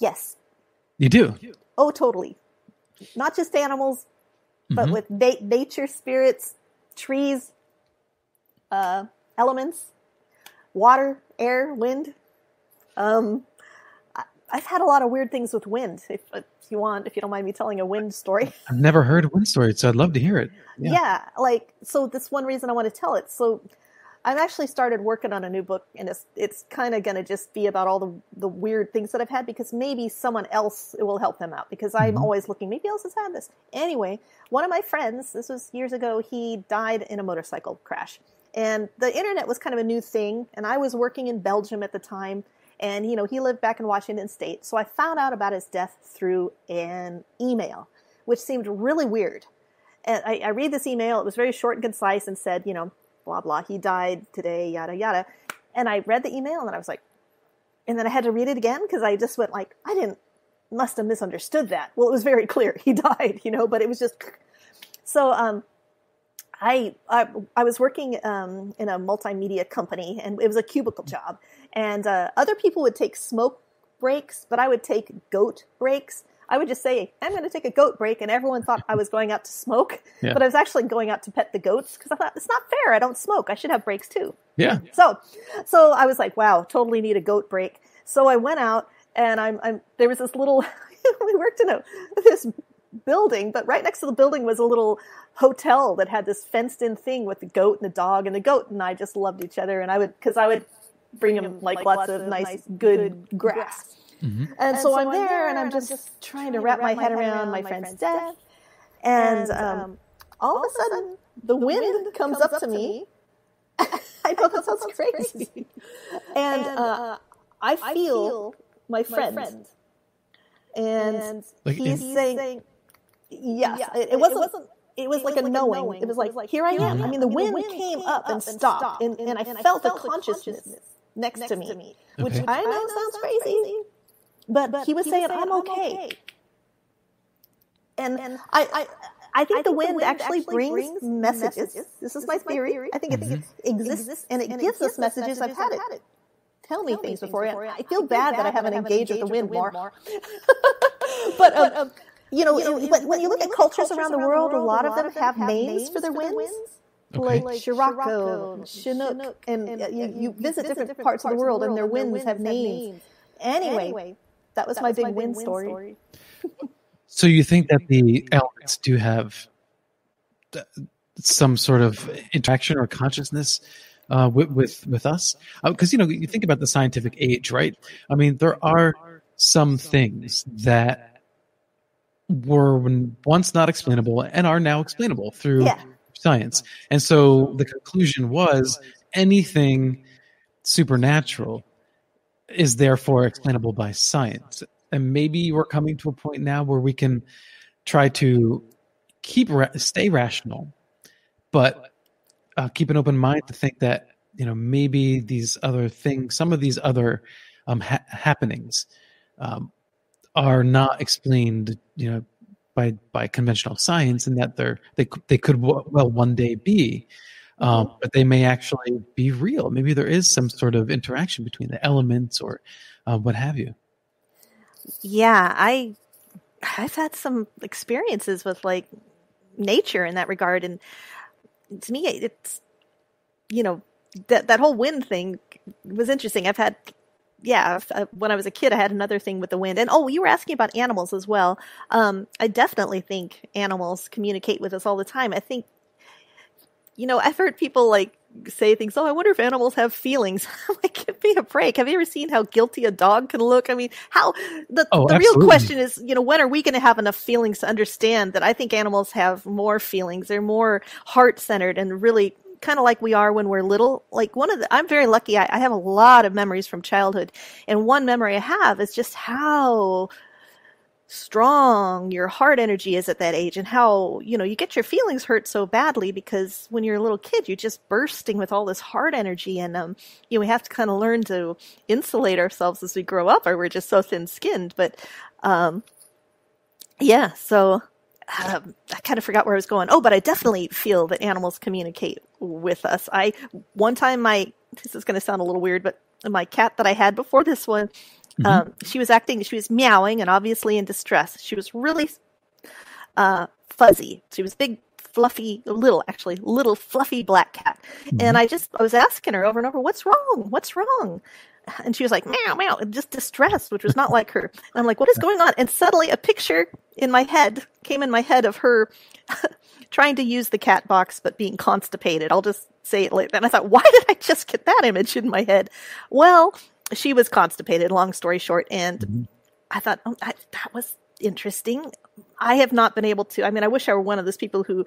Yes. You do. Oh, totally. Not just animals, but Mhm. with na- nature spirits, trees, uh, elements, water, air, wind. Um, I've had a lot of weird things with wind. If, if you want, if you don't mind me telling a wind story. I've never heard a wind story, so I'd love to hear it. Yeah. yeah. like so this one reason i want to tell it so i've actually started working on a new book and it's it's kind of going to just be about all the the weird things that i've had because maybe someone else it will help them out because i'm Mhm. always looking maybe else has had this anyway one of my friends this was years ago he died in a motorcycle crash and the internet was kind of a new thing and i was working in belgium at the time and you know he lived back in washington state so i found out about his death through an email which seemed really weird and I, I read this email. It was very short and concise and said, you know, blah blah. He died today, yada yada. And I read the email and I was like, and then I had to read it again because I just went like, I didn't, must have misunderstood that. Well, it was very clear he died, you know, but it was just. So um, I, I I was working um, in a multimedia company and it was a cubicle job, and uh, other people would take smoke breaks, but I would take goat breaks. I would just say, I'm going to take a goat break. And everyone thought I was going out to smoke, Yeah. but I was actually going out to pet the goats because I thought it's not fair. I don't smoke. I should have breaks too. Yeah. So, so I was like, wow, totally need a goat break. So I went out and I'm, I'm there was this little, we worked in a, this building, but right next to the building was a little hotel that had this fenced in thing with the goat and the dog and the goat and I just loved each other. And I would, cause I would bring him like lots of nice, good grass. Mhm. And, so, I'm there, and I'm just, trying to wrap my head around my friend's death. And um, all of a sudden, the wind comes up to me. I know that sounds crazy. And uh, I feel my friend. And Like he's in- saying, yes, it, it wasn't. It was like a knowing. It was like, here I am. I mean, the wind came up and stopped, and, and I felt a consciousness next to me, which Okay. I know sounds crazy, but he was saying, I'm okay. And I, I, I think the wind actually brings messages. This is my theory. I think it exists and it gives us messages. I've had it. Tell me things before. I feel bad that I haven't engaged with the wind more. But um, you know, but when you look at cultures around the world, a lot of them have names for their winds. Okay. Like Scirocco, Chinook, and uh, you, you visit different parts of the world, and their winds have names. Anyway, that was my big wind story. So you think that the elements do have some sort of interaction or consciousness uh, with, with with us? Because you know, you think about the scientific age, right? I mean, there are some things that were once not explainable and are now explainable through Yeah. science. And so the conclusion was anything supernatural is therefore explainable by science. And maybe we're coming to a point now where we can try to keep ra- stay rational, but uh, keep an open mind to think that you know maybe these other things, some of these other um, ha- happenings, um, are not explained, you know, by by conventional science, and that they're they they could well one day be, um, but they may actually be real. Maybe there is some sort of interaction between the elements or uh, what have you. Yeah, I I've had some experiences with like nature in that regard, and to me, it's you know that that whole wind thing was interesting. I've had yeah, uh, when I was a kid, I had another thing with the wind. And oh, you were asking about animals as well. Um, I definitely think animals communicate with us all the time. I think, you know, I've heard people like say things. Oh, I wonder if animals have feelings. like, give me a break. Have you ever seen how guilty a dog can look? I mean, how the Oh, the real question is, you know, when are we going to have enough feelings to understand that? I think animals have more feelings. They're more heart centered and really kind of like we are when we're little. Like one of the, I'm very lucky. I, I have a lot of memories from childhood, and one memory I have is just how strong your heart energy is at that age and how you know you get your feelings hurt so badly because when you're a little kid you're just bursting with all this heart energy and um you know we have to kind of learn to insulate ourselves as we grow up or we're just so thin skinned but um yeah so um, I kind of forgot where I was going. Oh, but I definitely feel that animals communicate with us. I one time my this is going to sound a little weird, but my cat that I had before this one, um, she was acting, she was meowing and obviously in distress. She was really uh, fuzzy. She was big, fluffy, little actually, little fluffy black cat. And I just I was asking her over and over, "What's wrong? What's wrong?" And she was like, meow, meow, just distressed, which was not like her. And I'm like, what is going on? And suddenly a picture in my head came in my head of her trying to use the cat box, but being constipated. I'll just say it like that. And I thought, why did I just get that image in my head? Well, she was constipated, long story short. And mm-hmm. I thought, oh, that, that was interesting. I have not been able to. I mean, I wish I were one of those people who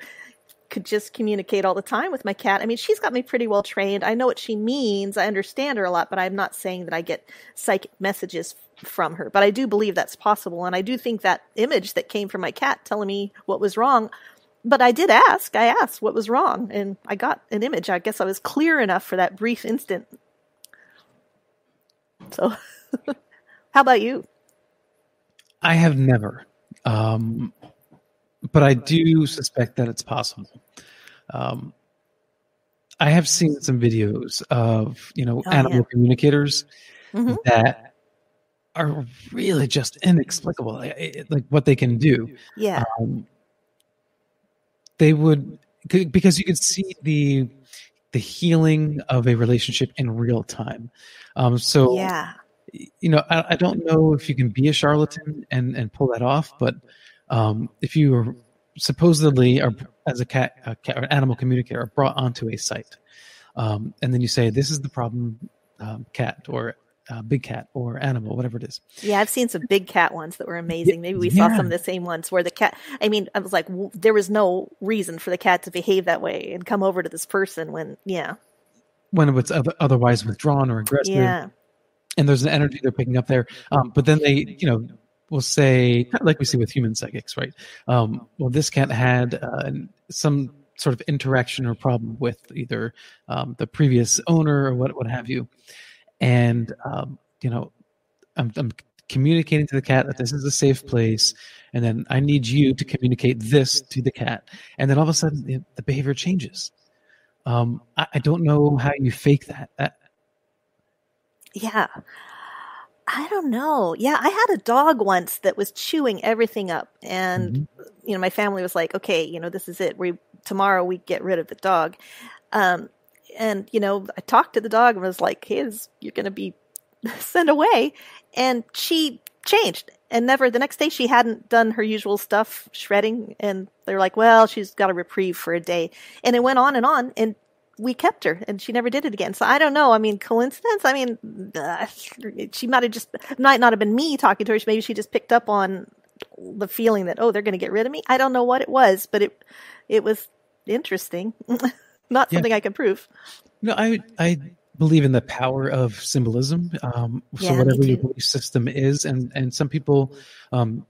could just communicate all the time with my cat. I mean, she's got me pretty well trained. I know what she means. I understand her a lot, but I'm not saying that I get psychic messages from her. But I do believe that's possible. And I do think that image that came from my cat telling me what was wrong. But I did ask. I asked what was wrong, and I got an image. I guess I was clear enough for that brief instant. So, how about you? I have never, um, but I do suspect that it's possible. Um, I have seen some videos of you know Oh, animal yeah. communicators Mhm. that are really just inexplicable, like, like what they can do. Yeah. Um, they would because you could see the the healing of a relationship in real time. Um, so yeah. you know, I, I don't know if you can be a charlatan and and pull that off, but um, if you are supposedly are as a cat, a cat or animal communicator are brought onto a site, um, and then you say this is the problem, um, cat or uh, big cat or animal, whatever it is. Yeah, I've seen some big cat ones that were amazing. Maybe we saw some of the same ones where the cat. I mean, I was like, w- there was no reason for the cat to behave that way and come over to this person when, yeah, When it's other, otherwise withdrawn or aggressive, yeah, and there's an energy they're picking up there. Um, but then they, you know, will say, like we see with human psychics, right? Um, well, this cat had uh, some sort of interaction or problem with either um, the previous owner or what, what have you. And, um, you know, I'm, I'm communicating to the cat that this is a safe place. And then I need you to communicate this to the cat. And then all of a sudden, the, the behavior changes. Um, I, I don't know how you fake that. that yeah. I don't know. Yeah, I had a dog once that was chewing everything up, and you know, my family was like, "Okay, you know, this is it. We tomorrow we get rid of the dog." Um, and you know, I talked to the dog and was like, "Hey, you're going to be sent away," and she changed. And never the next day, she hadn't done her usual stuff, shredding. And they're like, "Well, she's got a reprieve for a day," and it went on and on, and we kept her and she never did it again. So I don't know. I mean, coincidence? I mean, uh, she might have just, might not have been me talking to her. Maybe she just picked up on the feeling that, oh, they're going to get rid of me. I don't know what it was, but it, it was interesting. not Yeah. something I can prove. No, I I believe in the power of symbolism. Um, so Yeah, me whatever your belief system is, and and some people um,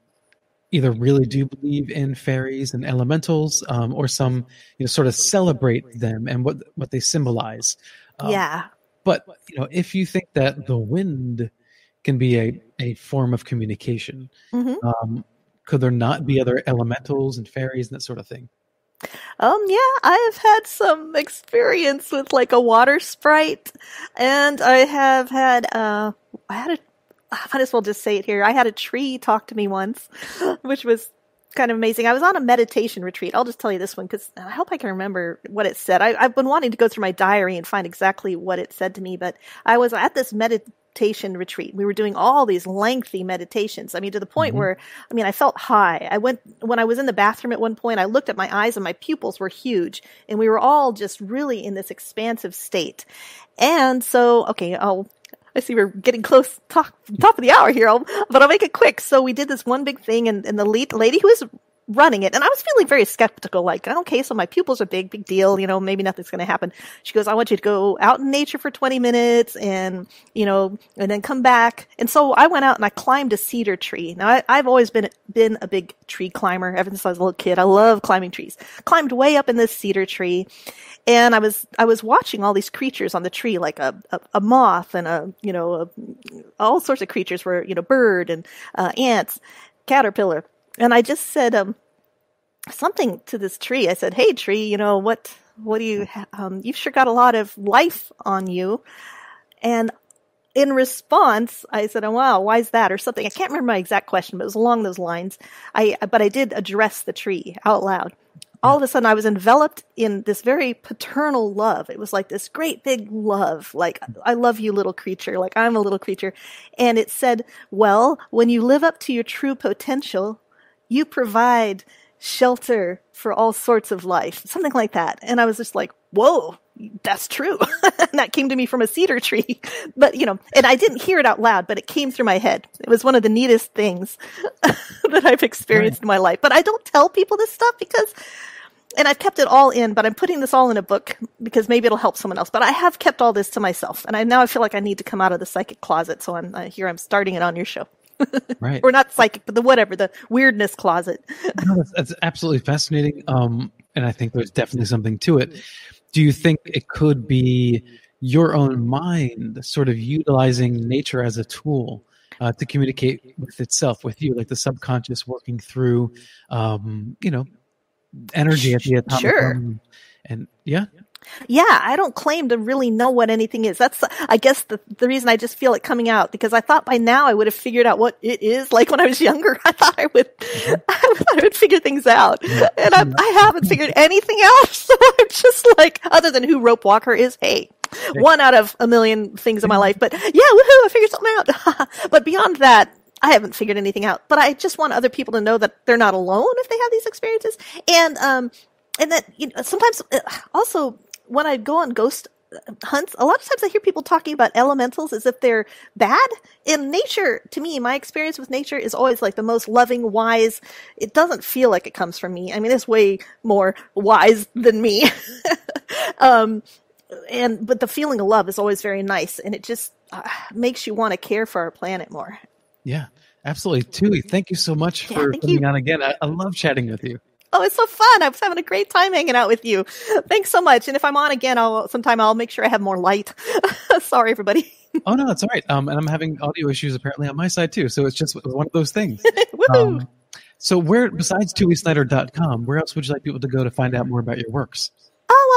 either really do believe in fairies and elementals, um, or some you know sort of celebrate them and what what they symbolize. Um, yeah. But you know, if you think that the wind can be a, a form of communication, hmm um, could there not be other elementals and fairies and that sort of thing? Um, yeah, I have had some experience with like a water sprite, and I have had, uh, I had a, I might as well just say it here. I had a tree talk to me once, which was kind of amazing. I was on a meditation retreat. I'll just tell you this one because I hope I can remember what it said. I, I've been wanting to go through my diary and find exactly what it said to me, but I was at this meditation retreat. We were doing all these lengthy meditations. I mean, to the point Mhm. where, I mean, I felt high. I went, when I was in the bathroom at one point, I looked at my eyes and my pupils were huge and we were all just really in this expansive state. And so, okay, I'll, I see we're getting close, top, top of the hour here, but I'll make it quick. So we did this one big thing and, and the lead, lady who was running it, and I was feeling very skeptical, like, okay, so my pupils are big, big deal, you know, maybe nothing's going to happen. She goes, I want you to go out in nature for 20 minutes and, you know, and then come back. And so I went out and I climbed a cedar tree. Now I, I've always been, been a big tree climber ever since I was a little kid. I love climbing trees. Climbed way up in this cedar tree and I was I was watching all these creatures on the tree, like a a, a moth and a you know a, all sorts of creatures were you know bird and uh, ants, caterpillar, and I just said um something to this tree. I said, "Hey tree, you know what what do you um you've sure got a lot of life on you," and in response, I said, "Oh wow, why is that?" or something. I can't remember my exact question, but it was along those lines. I but I did address the tree out loud all of a sudden I was enveloped in this very paternal love. It was like this great big love, like, I love you, little creature, like I'm a little creature. And it said, well, when you live up to your true potential, you provide shelter for all sorts of life, something like that. And I was just like, whoa, that's true. and that came to me from a cedar tree. But, you know, and I didn't hear it out loud, but it came through my head. It was one of the neatest things that I've experienced in my life. But I don't tell people this stuff because and I've kept it all in, but I'm putting this all in a book because maybe it'll help someone else. But I have kept all this to myself, and I now I feel like I need to come out of the psychic closet. So I'm uh, here. I'm starting it on your show, Right. or not psychic, but the whatever, the weirdness closet. No, that's, that's absolutely fascinating. Um, and I think there's definitely something to it. Do you think it could be your own mind sort of utilizing nature as a tool uh, to communicate with itself, with you, like the subconscious working through, um, you know, energy at the atomic Sure. And yeah, Yeah, I don't claim to really know what anything is. That's, I guess, the the reason I just feel it coming out because I thought by now I would have figured out what it is. Like when I was younger, I thought I would, I thought I would figure things out, and I, I haven't figured anything out. So I'm just like, other than who Rope Walker is, hey, one out of a million things in my life. But yeah, woohoo! I figured something out. but beyond that. I haven't figured anything out, but I just want other people to know that they're not alone if they have these experiences, and um, and that you know sometimes uh, also when I go on ghost hunts, a lot of times I hear people talking about elementals as if they're bad. In nature, to me, my experience with nature is always like the most loving, wise. It doesn't feel like it comes from me. I mean, it's way more wise than me. um, and but the feeling of love is always very nice, and it just uh, makes you want to care for our planet more. yeah, absolutely. Tui, thank you so much Yeah, for coming you. on again. I, I love chatting with you. Oh, it's so fun. I was having a great time hanging out with you. Thanks so much. And if I'm on again, I'll sometime I'll make sure I have more light. Sorry, everybody. Oh no, that's all right. Um, and I'm having audio issues apparently on my side too. So it's just one of those things. Woohoo! Um, so where besides tuisnider.com, where else would you like people to go to find out more about your works?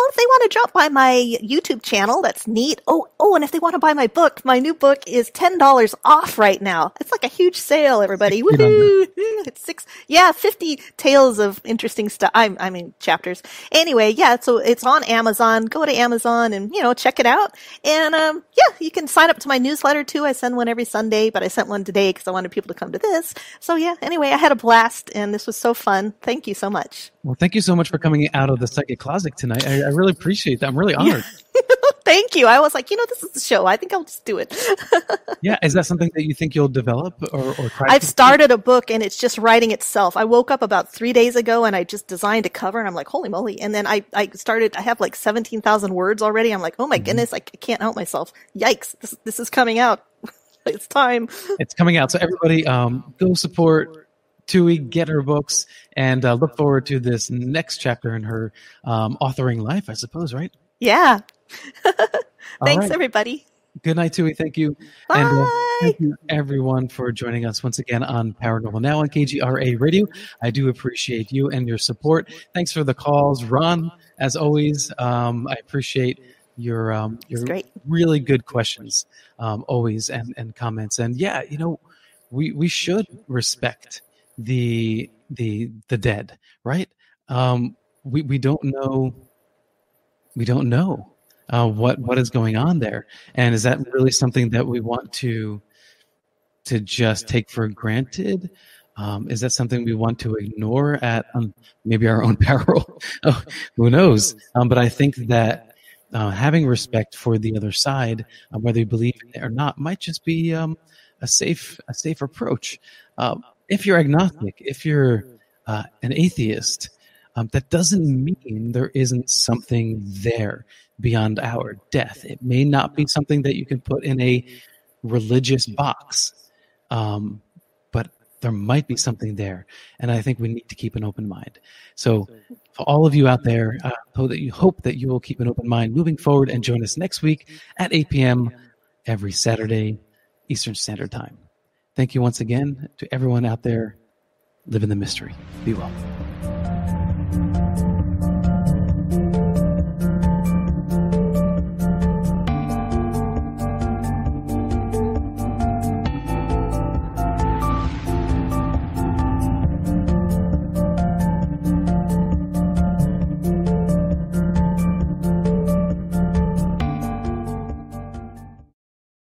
Well, if they want to drop by my YouTube channel, that's neat. Oh, oh, and if they want to buy my book, my new book is $10 off right now. It's like a huge sale, everybody. $60. Woohoo! It's six, yeah, 50 tales of interesting stuff. I, I mean, chapters. Anyway, yeah, so it's on Amazon. Go to Amazon and, you know, check it out. And, um, yeah, you can sign up to my newsletter too. I send one every Sunday, but I sent one today because I wanted people to come to this. So yeah, anyway, I had a blast and this was so fun. Thank you so much. Well, thank you so much for coming out of the psychic closet tonight. I, I really appreciate that. I'm really honored. Thank you. I was like, you know, this is the show. I think I'll just do it. Yeah, is that something that you think you'll develop or, or try? I've started a book and it's just writing itself. I woke up about three days ago and I just designed a cover and I'm like, holy moly. And then I, I started, I have like 17,000 words already. I'm like, oh my goodness, I can't help myself. Yikes. This, this is coming out. it's time. It's coming out. So everybody, um, go support Tui get her books and uh, look forward to this next chapter in her um, authoring life, I suppose, right? Yeah. Thanks, right. everybody. Good night, Tui. Thank you. Bye. And uh, thank you, everyone, for joining us once again on Paranormal Now on KGRA Radio. I do appreciate you and your support. Thanks for the calls, Ron. As always, um, I appreciate your um, your really good questions, um, always, and and comments. And yeah, you know, we we should respect the the the dead, right? Um, we we don't know. We don't know uh, what what is going on there, and is that really something that we want to to just take for granted? Um, is that something we want to ignore at um, maybe our own peril? oh, who knows? Um, but I think that uh, having respect for the other side, uh, whether you believe in it or not, might just be um, a safe a safe approach. Uh, if you're agnostic, if you're uh, an atheist, um, that doesn't mean there isn't something there beyond our death. It may not be something that you can put in a religious box, um, but there might be something there, and I think we need to keep an open mind. So, for all of you out there, I hope that you hope that you will keep an open mind moving forward and join us next week at 8 p.m. every Saturday Eastern Standard Time. Thank you once again to everyone out there. Live in the mystery. Be well.